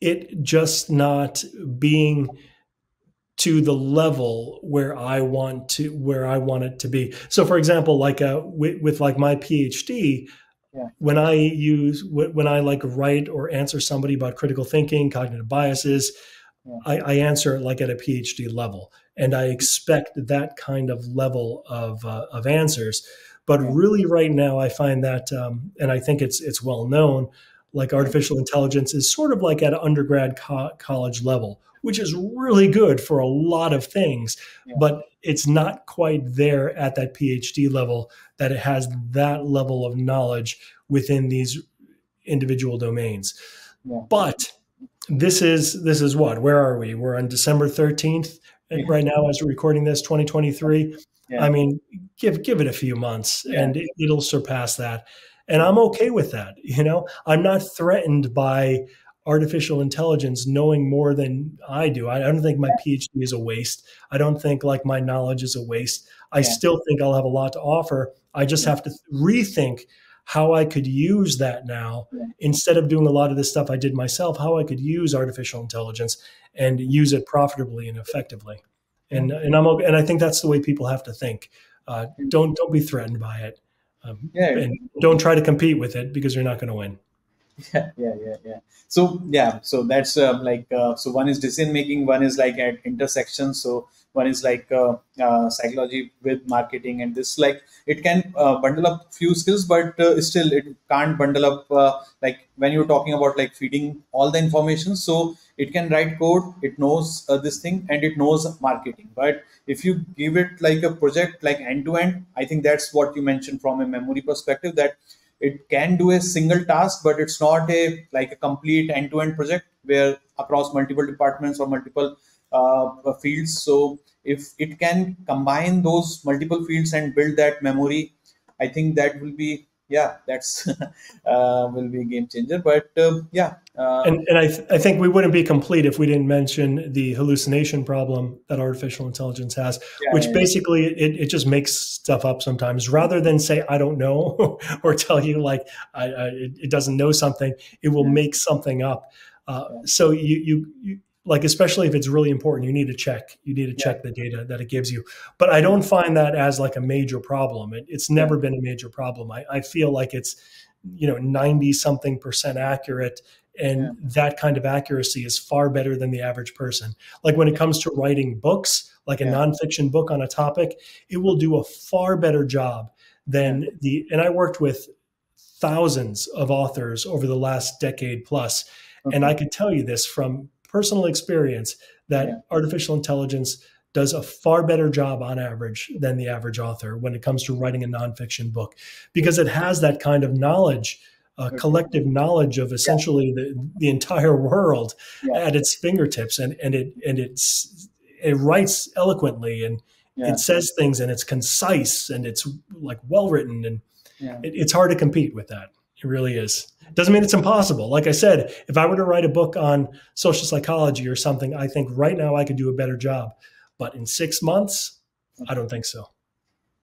it just not being to the level where I want to where I want it to be. So, for example, like uh, with, with like my PhD, Yeah. when I use when I like write or answer somebody about critical thinking, cognitive biases, Yeah. I, I answer like at a PhD level, and I expect that kind of level of uh, of answers. But Yeah. really, right now, I find that, um, and I think it's it's well known, like artificial intelligence is sort of like at an undergrad co- college level, which is really good for a lot of things, Yeah. but it's not quite there at that PhD level that it has that level of knowledge within these individual domains. Yeah. But this is this is what? Where are we? We're on December 13th uh, Yeah. right now as we're recording this 2023. Yeah. I mean, give give it a few months and it, it'll surpass that. And I'm okay with that. You know, I'm not threatened by artificial intelligence knowing more than I do. I, don't think my PhD is a waste. I don't think like my knowledge is a waste. I Yeah. still think I'll have a lot to offer. I just have to rethink how I could use that now Yeah. instead of doing a lot of this stuff I did myself, how I could use artificial intelligence and use it profitably and effectively. And and I'm and I think that's the way people have to think. Uh, don't don't be threatened by it, um, Yeah. and don't try to compete with it because you're not going to win. Yeah. Yeah yeah yeah. So yeah so that's um, like uh, so one is decision making one is like at intersection. So one is like uh, uh, psychology with marketing and this like it can uh, bundle up few skills but uh, still it can't bundle up like when you're talking about like feeding all the information. So it can write code it knows this thing and it knows marketing. But if you give it like a project like end to end i think that's what you mentioned from a memory perspective that it can do a single task but it's not a like a complete end to end project where across multiple departments or multiple uh, fields. So if it can combine those multiple fields and build that memory i think that will be yeah, that's uh, will be a game changer. But uh, yeah, uh, and and I th- I think we wouldn't be complete if we didn't mention the hallucination problem that artificial intelligence has, yeah, which yeah, basically yeah. It, it just makes stuff up sometimes. Rather than say I don't know or tell you like I, I, it doesn't know something, it will make something up. Uh, so you, you you like especially if it's really important you need to check you need to check the data that it gives you. But i don't find that as like a major problem. It, it's never been a major problem. I, I, feel like it's you know 90 something percent accurate and yeah. that kind of accuracy is far better than the average person. Like when it comes to writing books like a yeah. nonfiction book on a topic it will do a far better job than the and i worked with thousands of authors over the last decade plus, okay. and i could tell you this from personal experience that yeah. artificial intelligence does a far better job on average than the average author when it comes to writing a nonfiction book because it has that kind of knowledge uh, collective knowledge of essentially yeah. the, the entire world yeah. at its fingertips and and it and it's it writes eloquently and yeah. it says things and it's concise and it's like well written and it, it's hard to compete with that it really is doesn't mean it's impossible. Like I said, if I were to write a book on social psychology or something, I think right now I could do a better job. But in six months, I don't think so.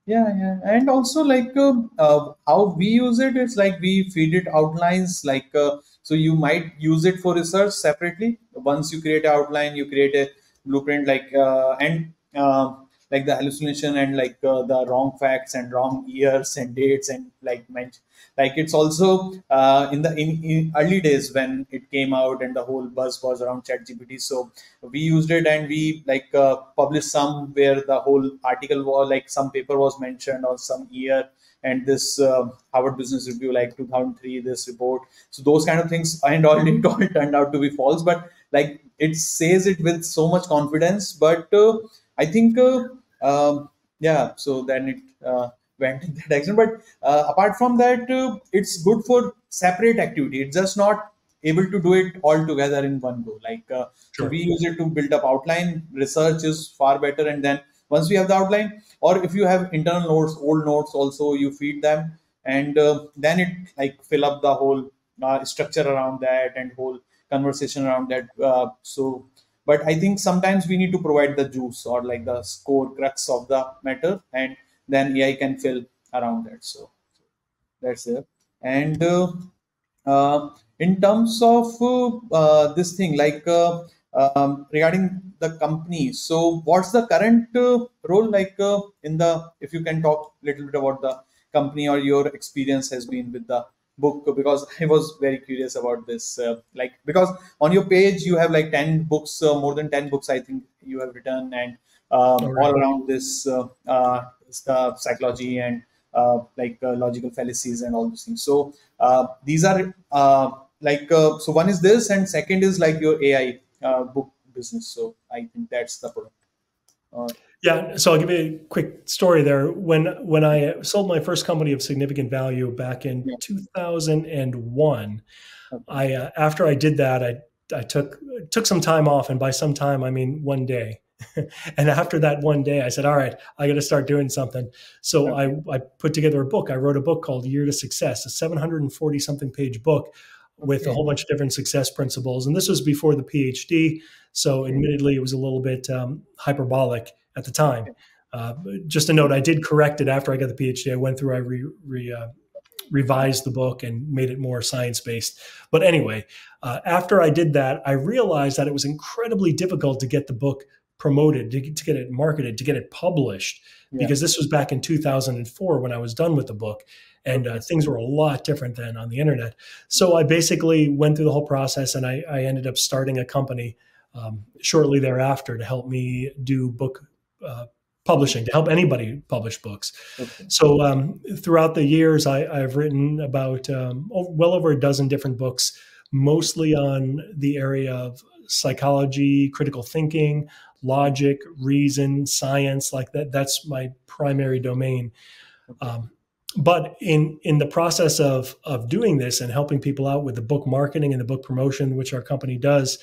Yeah, yeah, and also like uh, uh, how we use it, is like we feed it outlines. Like uh, so, you might use it for research separately. Once you create an outline, you create a blueprint. Like uh, and uh, like the hallucination and like uh, the wrong facts and wrong years and dates and like mention like it's also uh, in the in, in, early days when it came out and the whole buzz was around chat gpt so we used it and we like uh, published some where the whole article was like some paper was mentioned or some year and this uh, Harvard Business Review, like 2003, this report. So those kind of things, and all it all turned out to be false. But like it says it with so much confidence. But uh, I think, uh, um, yeah, so then it uh, went in that direction. But uh, apart from that, uh, it's good for separate activity. It's just not able to do it all together in one go. Like uh, sure. we use it to build up outline. Research is far better, and then once we have the outline, or if you have internal notes, old notes, also you feed them, and uh, then it like fill up the whole uh, structure around that and whole conversation around that. Uh, so but i think sometimes we need to provide the juice or like the score crux of the matter and then ai can fill around that. So that's it. And uh, uh, in terms of uh, this thing like uh, um, regarding the company so what's the current uh, role like uh, in the if you can talk a little bit about the company or your experience has been with the book because I was very curious about this. Uh, like because on your page you have like ten books, uh, more than ten books I think you have written, and um, all, right. all around this uh, uh stuff, psychology and uh, like uh, logical fallacies and all those things. So these are like so one is this, and second is like your AI book business. So I think that's the product. Yeah, so I'll give you a quick story there. When when I sold my first company of significant value back in yeah. 2001, okay. I uh, after I did that, I I took took some time off, and by some time I mean one day. and after that one day, I said, "All right, I got to start doing something." So okay. I I put together a book. I wrote a book called Year to Success, a 740 something page book with okay. a whole bunch of different success principles. And this was before the PhD, so admittedly, it was a little bit um, hyperbolic at the time. Uh, just a note, I did correct it after I got the PhD. I went through, I re, re, uh, revised the book and made it more science based. But anyway, uh, after I did that, I realized that it was incredibly difficult to get the book promoted, to, to get it marketed, to get it published, yeah. because this was back in 2004 when I was done with the book. And uh, things were a lot different then on the internet. So I basically went through the whole process and I, I ended up starting a company um, shortly thereafter to help me do book uh, publishing to help anybody publish books. Okay. So um, throughout the years, I, have written about um, well over a dozen different books, mostly on the area of psychology, critical thinking, logic, reason, science, like that. That's my primary domain. Um, but in in the process of of doing this and helping people out with the book marketing and the book promotion, which our company does,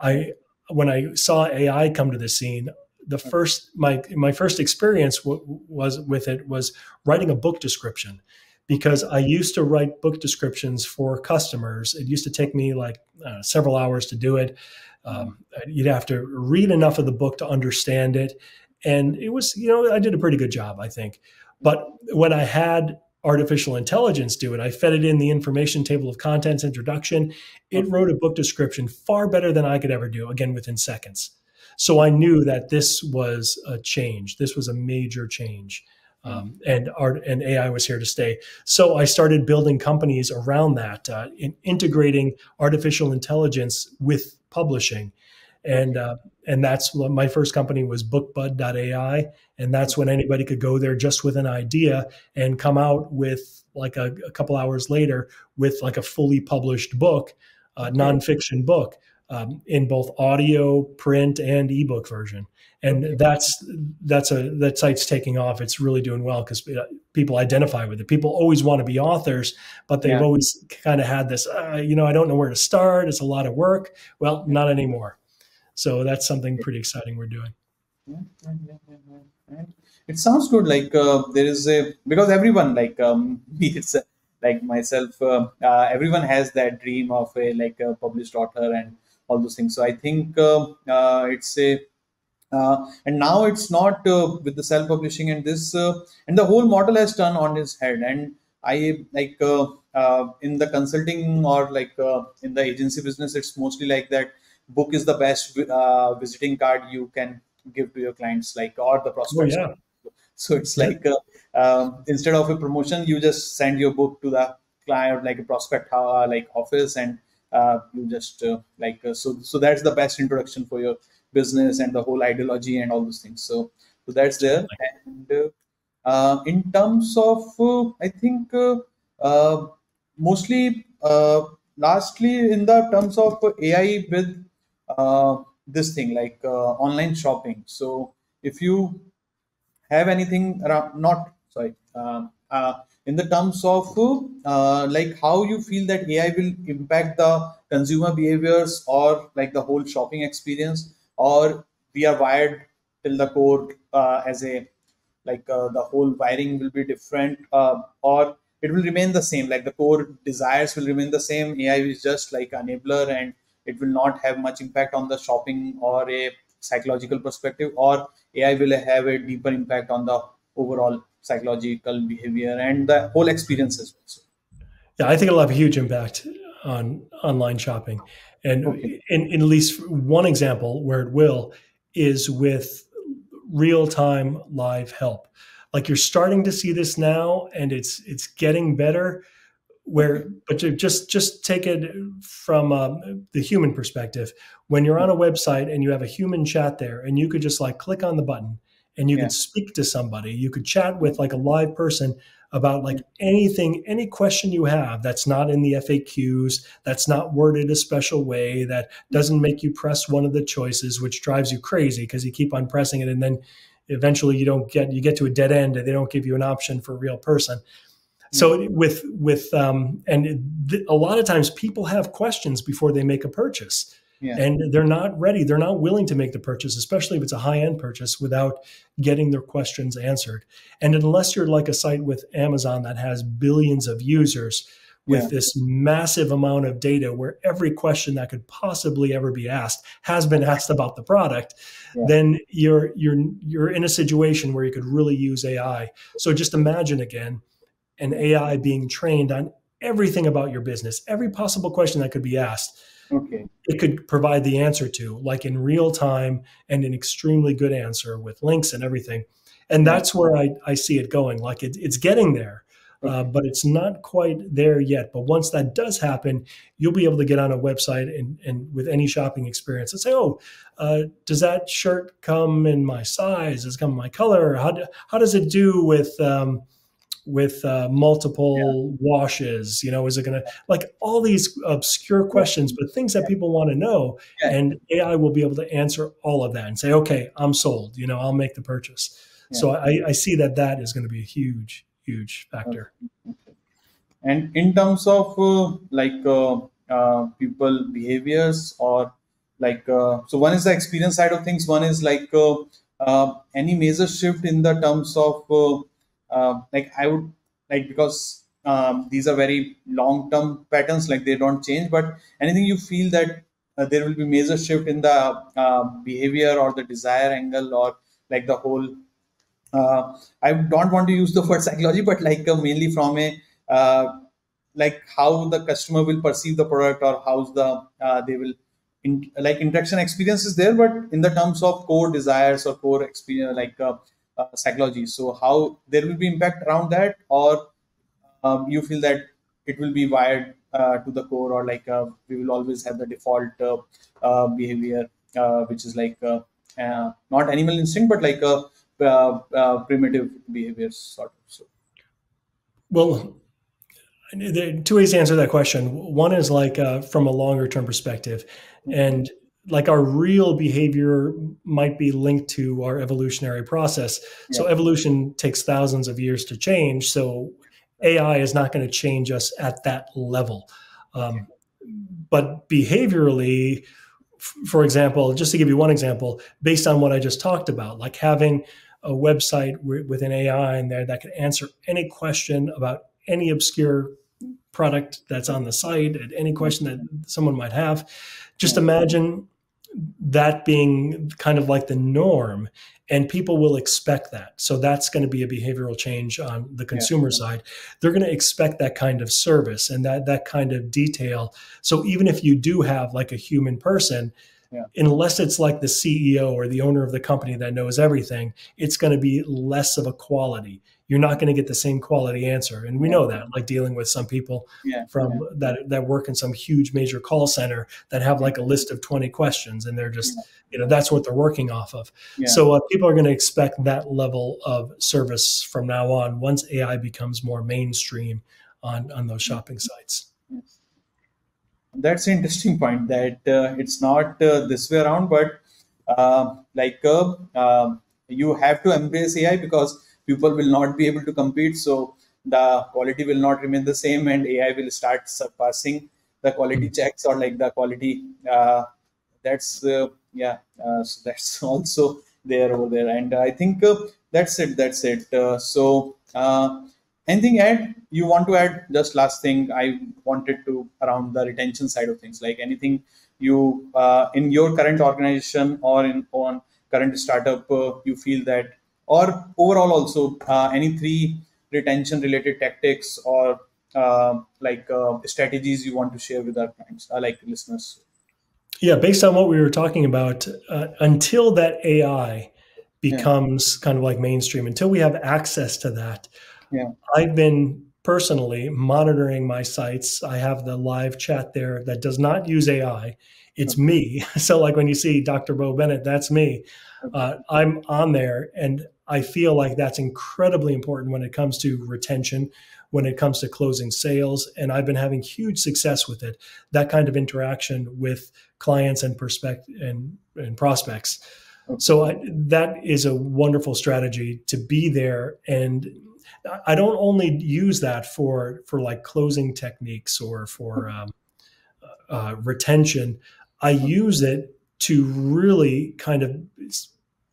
I when I saw AI come to the scene, the first my my first experience w- was with it was writing a book description because I used to write book descriptions for customers. It used to take me like uh, several hours to do it. Um, you'd have to read enough of the book to understand it, and it was you know I did a pretty good job I think. But when I had artificial intelligence do it, I fed it in the information table of contents introduction. It wrote a book description far better than I could ever do, again, within seconds. So I knew that this was a change. This was a major change. Um, and art and AI was here to stay. So I started building companies around that, uh, in integrating artificial intelligence with publishing, and uh, and that's what my first company was BookBud.ai, and that's when anybody could go there just with an idea and come out with like a, a couple hours later with like a fully published book, uh, nonfiction book um, in both audio, print, and ebook version. And that's that's a that site's taking off. It's really doing well because uh, people identify with it. People always want to be authors, but they've yeah. always kind of had this, uh, you know, I don't know where to start. It's a lot of work. Well, not anymore. So that's something pretty exciting we're doing. It sounds good. Like uh, there is a because everyone like um, it's a, like myself, uh, uh, everyone has that dream of a like a published author and all those things. So I think um, uh, it's a uh, and now it's not uh, with the self-publishing and this uh, and the whole model has turned on its head and i like uh, uh, in the consulting or like in the agency business it's mostly like that book is the best visiting card you can give to your clients like or the prospects oh, yeah. so it's like um, instead of a promotion you just send your book to the client like a prospect like office and uh, you just uh, like uh, so so that's the best introduction for your business and the whole ideology and all those things. So so that's there. And uh, in terms of uh, i think uh, mostly lastly in the terms of ai with this thing like online shopping. So if you have anything around not sorry um, in the terms of uh, like how you feel that AI will impact the consumer behaviors or like the whole shopping experience, or we are wired till the core uh, as a like uh, the whole wiring will be different, uh, or it will remain the same. Like the core desires will remain the same. AI is just like enabler, and it will not have much impact on the shopping or a psychological perspective, or AI will have a deeper impact on the overall psychological behavior and the whole experience as well. Yeah, I think it'll have a huge impact on online shopping. And okay. in, in at least one example where it will is with real time live help. Like you're starting to see this now and it's it's getting better where but to just just take it from um, the human perspective when you're on a website and you have a human chat there and you could just like click on the button and you yeah. could speak to somebody you could chat with like a live person about like anything any question you have that's not in the faqs that's not worded a special way that doesn't make you press one of the choices which drives you crazy because you keep on pressing it and then eventually you don't get you get to a dead end and they don't give you an option for a real person so mm-hmm. with with um, and th- a lot of times people have questions before they make a purchase yeah. and they're not ready they're not willing to make the purchase especially if it's a high end purchase without getting their questions answered and unless you're like a site with amazon that has billions of users with yeah. this massive amount of data where every question that could possibly ever be asked has been asked about the product yeah. then you're you're you're in a situation where you could really use ai so just imagine again an ai being trained on everything about your business every possible question that could be asked okay. it could provide the answer to, like in real time and an extremely good answer with links and everything. And that's where I, I see it going. Like it, it's getting there, uh, but it's not quite there yet. But once that does happen, you'll be able to get on a website and, and with any shopping experience and say, oh, uh, does that shirt come in my size? Does it come in my color? How, do, how does it do with, um, with uh, multiple yeah. washes? You know, is it going to like all these obscure questions, but things that people want to know, yeah. and AI will be able to answer all of that and say, okay, I'm sold. You know, I'll make the purchase. So I, I, see that that is going to be a huge, huge factor. And in terms of uh, like uh, uh, people behaviors or like uh, so one is the experience side of things one is like uh, uh, any major shift in the terms of uh, like i would like because um, these are very long term patterns like they don't change but anything you feel that uh, there will be major shift in the uh, behavior or the desire angle or like the whole uh, i don't want to use the word psychology but like uh, mainly from a like how the customer will perceive the product or how the they will in, like interaction experience is there but in the terms of core desires or core experience like uh, uh, psychology. So how there will be impact around that or um, you feel that it will be wired uh, to the core or like uh, we will always have the default uh, uh, behavior which is like not animal instinct but like a primitive behavior sort of so. Well there are two ways to answer that question. One is like uh, from a longer term perspective, and like our real behavior might be linked to our evolutionary process. Yeah. So evolution takes thousands of years to change. So AI is not going to change us at that level. Um, but behaviorally, for example, just to give you one example, based on what I just talked about, like having a website with an AI in there that can answer any question about any obscure product that's on the site, at any question that someone might have. Just imagine that being kind of like the norm and people will expect that so that's going to be a behavioral change on the consumer yeah. side they're going to expect that kind of service and that that kind of detail so even if you do have like a human person yeah. unless it's like the ceo or the owner of the company that knows everything it's going to be less of a quality you're not going to get the same quality answer. And we know that, like dealing with some people yeah, from yeah. that that work in some huge major call center that have like a list of 20 questions, and they're just, you know, that's what they're working off of. So uh, people are going to expect that level of service from now on once AI becomes more mainstream on on those shopping sites. That's an interesting point. That uh, it's not uh, this way around, but uh, like uh, uh, you have to embrace AI because people will not be able to compete. So the quality will not remain the same, and AI will start surpassing the quality hmm. checks or like the quality. Uh, that's uh, yeah, uh, so that's also there over there, and I think uh, that's it. That's it. Uh, so uh, anything add you want to add? Just last thing I wanted to around the retention side of things, like anything you in your current organization or in on current startup you feel that or overall also uh, any three retention related tactics or uh, like uh, strategies you want to share with our clients uh, like listeners? Yeah based on what we were talking about uh, until that ai becomes yeah. kind of like mainstream until we have access to that yeah. i've been personally monitoring my sites. I have the live chat there that does not use ai it's me. So like when you see dr bo bennett that's me uh, i'm on there and I feel like that's incredibly important when it comes to retention, when it comes to closing sales. And I've been having huge success with it. That kind of interaction with clients and prospect and, and prospects. So I, that is a wonderful strategy to be there. And I don't only use that for for like closing techniques or for um, uh, retention. I use it to really kind of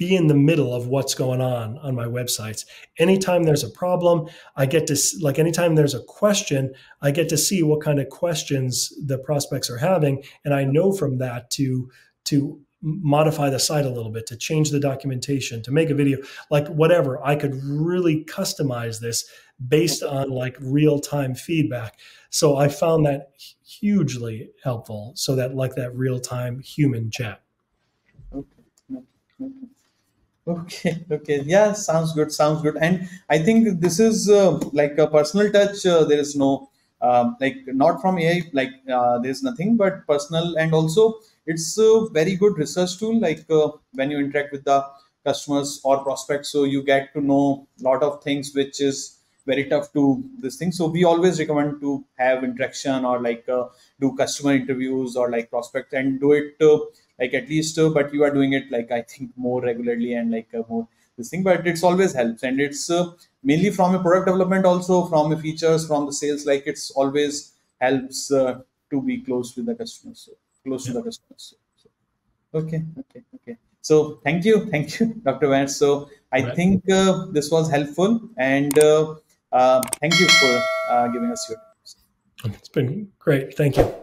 be in the middle of what's going on on my websites. Anytime there's a problem, I get to like anytime there's a question, I get to see what kind of questions the prospects are having and I know from that to to modify the site a little bit, to change the documentation, to make a video, like whatever. I could really customize this based on like real-time feedback. So I found that hugely helpful so that like that real-time human chat. Okay. Okay, okay, yeah, sounds good, sounds good. And I think this is uh, like a personal touch. Uh, there is no um, like not from AI, like uh, there's nothing but personal, and also it's a very good research tool. Like uh, when you interact with the customers or prospects, so you get to know a lot of things which is very tough to this thing so we always recommend to have interaction or like uh, do customer interviews or like prospect and do it uh, like at least uh, but you are doing it like i think more regularly and like uh, more this thing but it's always helps. And it's uh, mainly from a product development also from the features from the sales like it's always helps uh, to be close with the customers so close yeah. to the customers so, okay okay okay. So thank you thank you dr vance. So i right. think uh, this was helpful and uh, uh, thank you for uh, giving us your time. It's been great. Thank you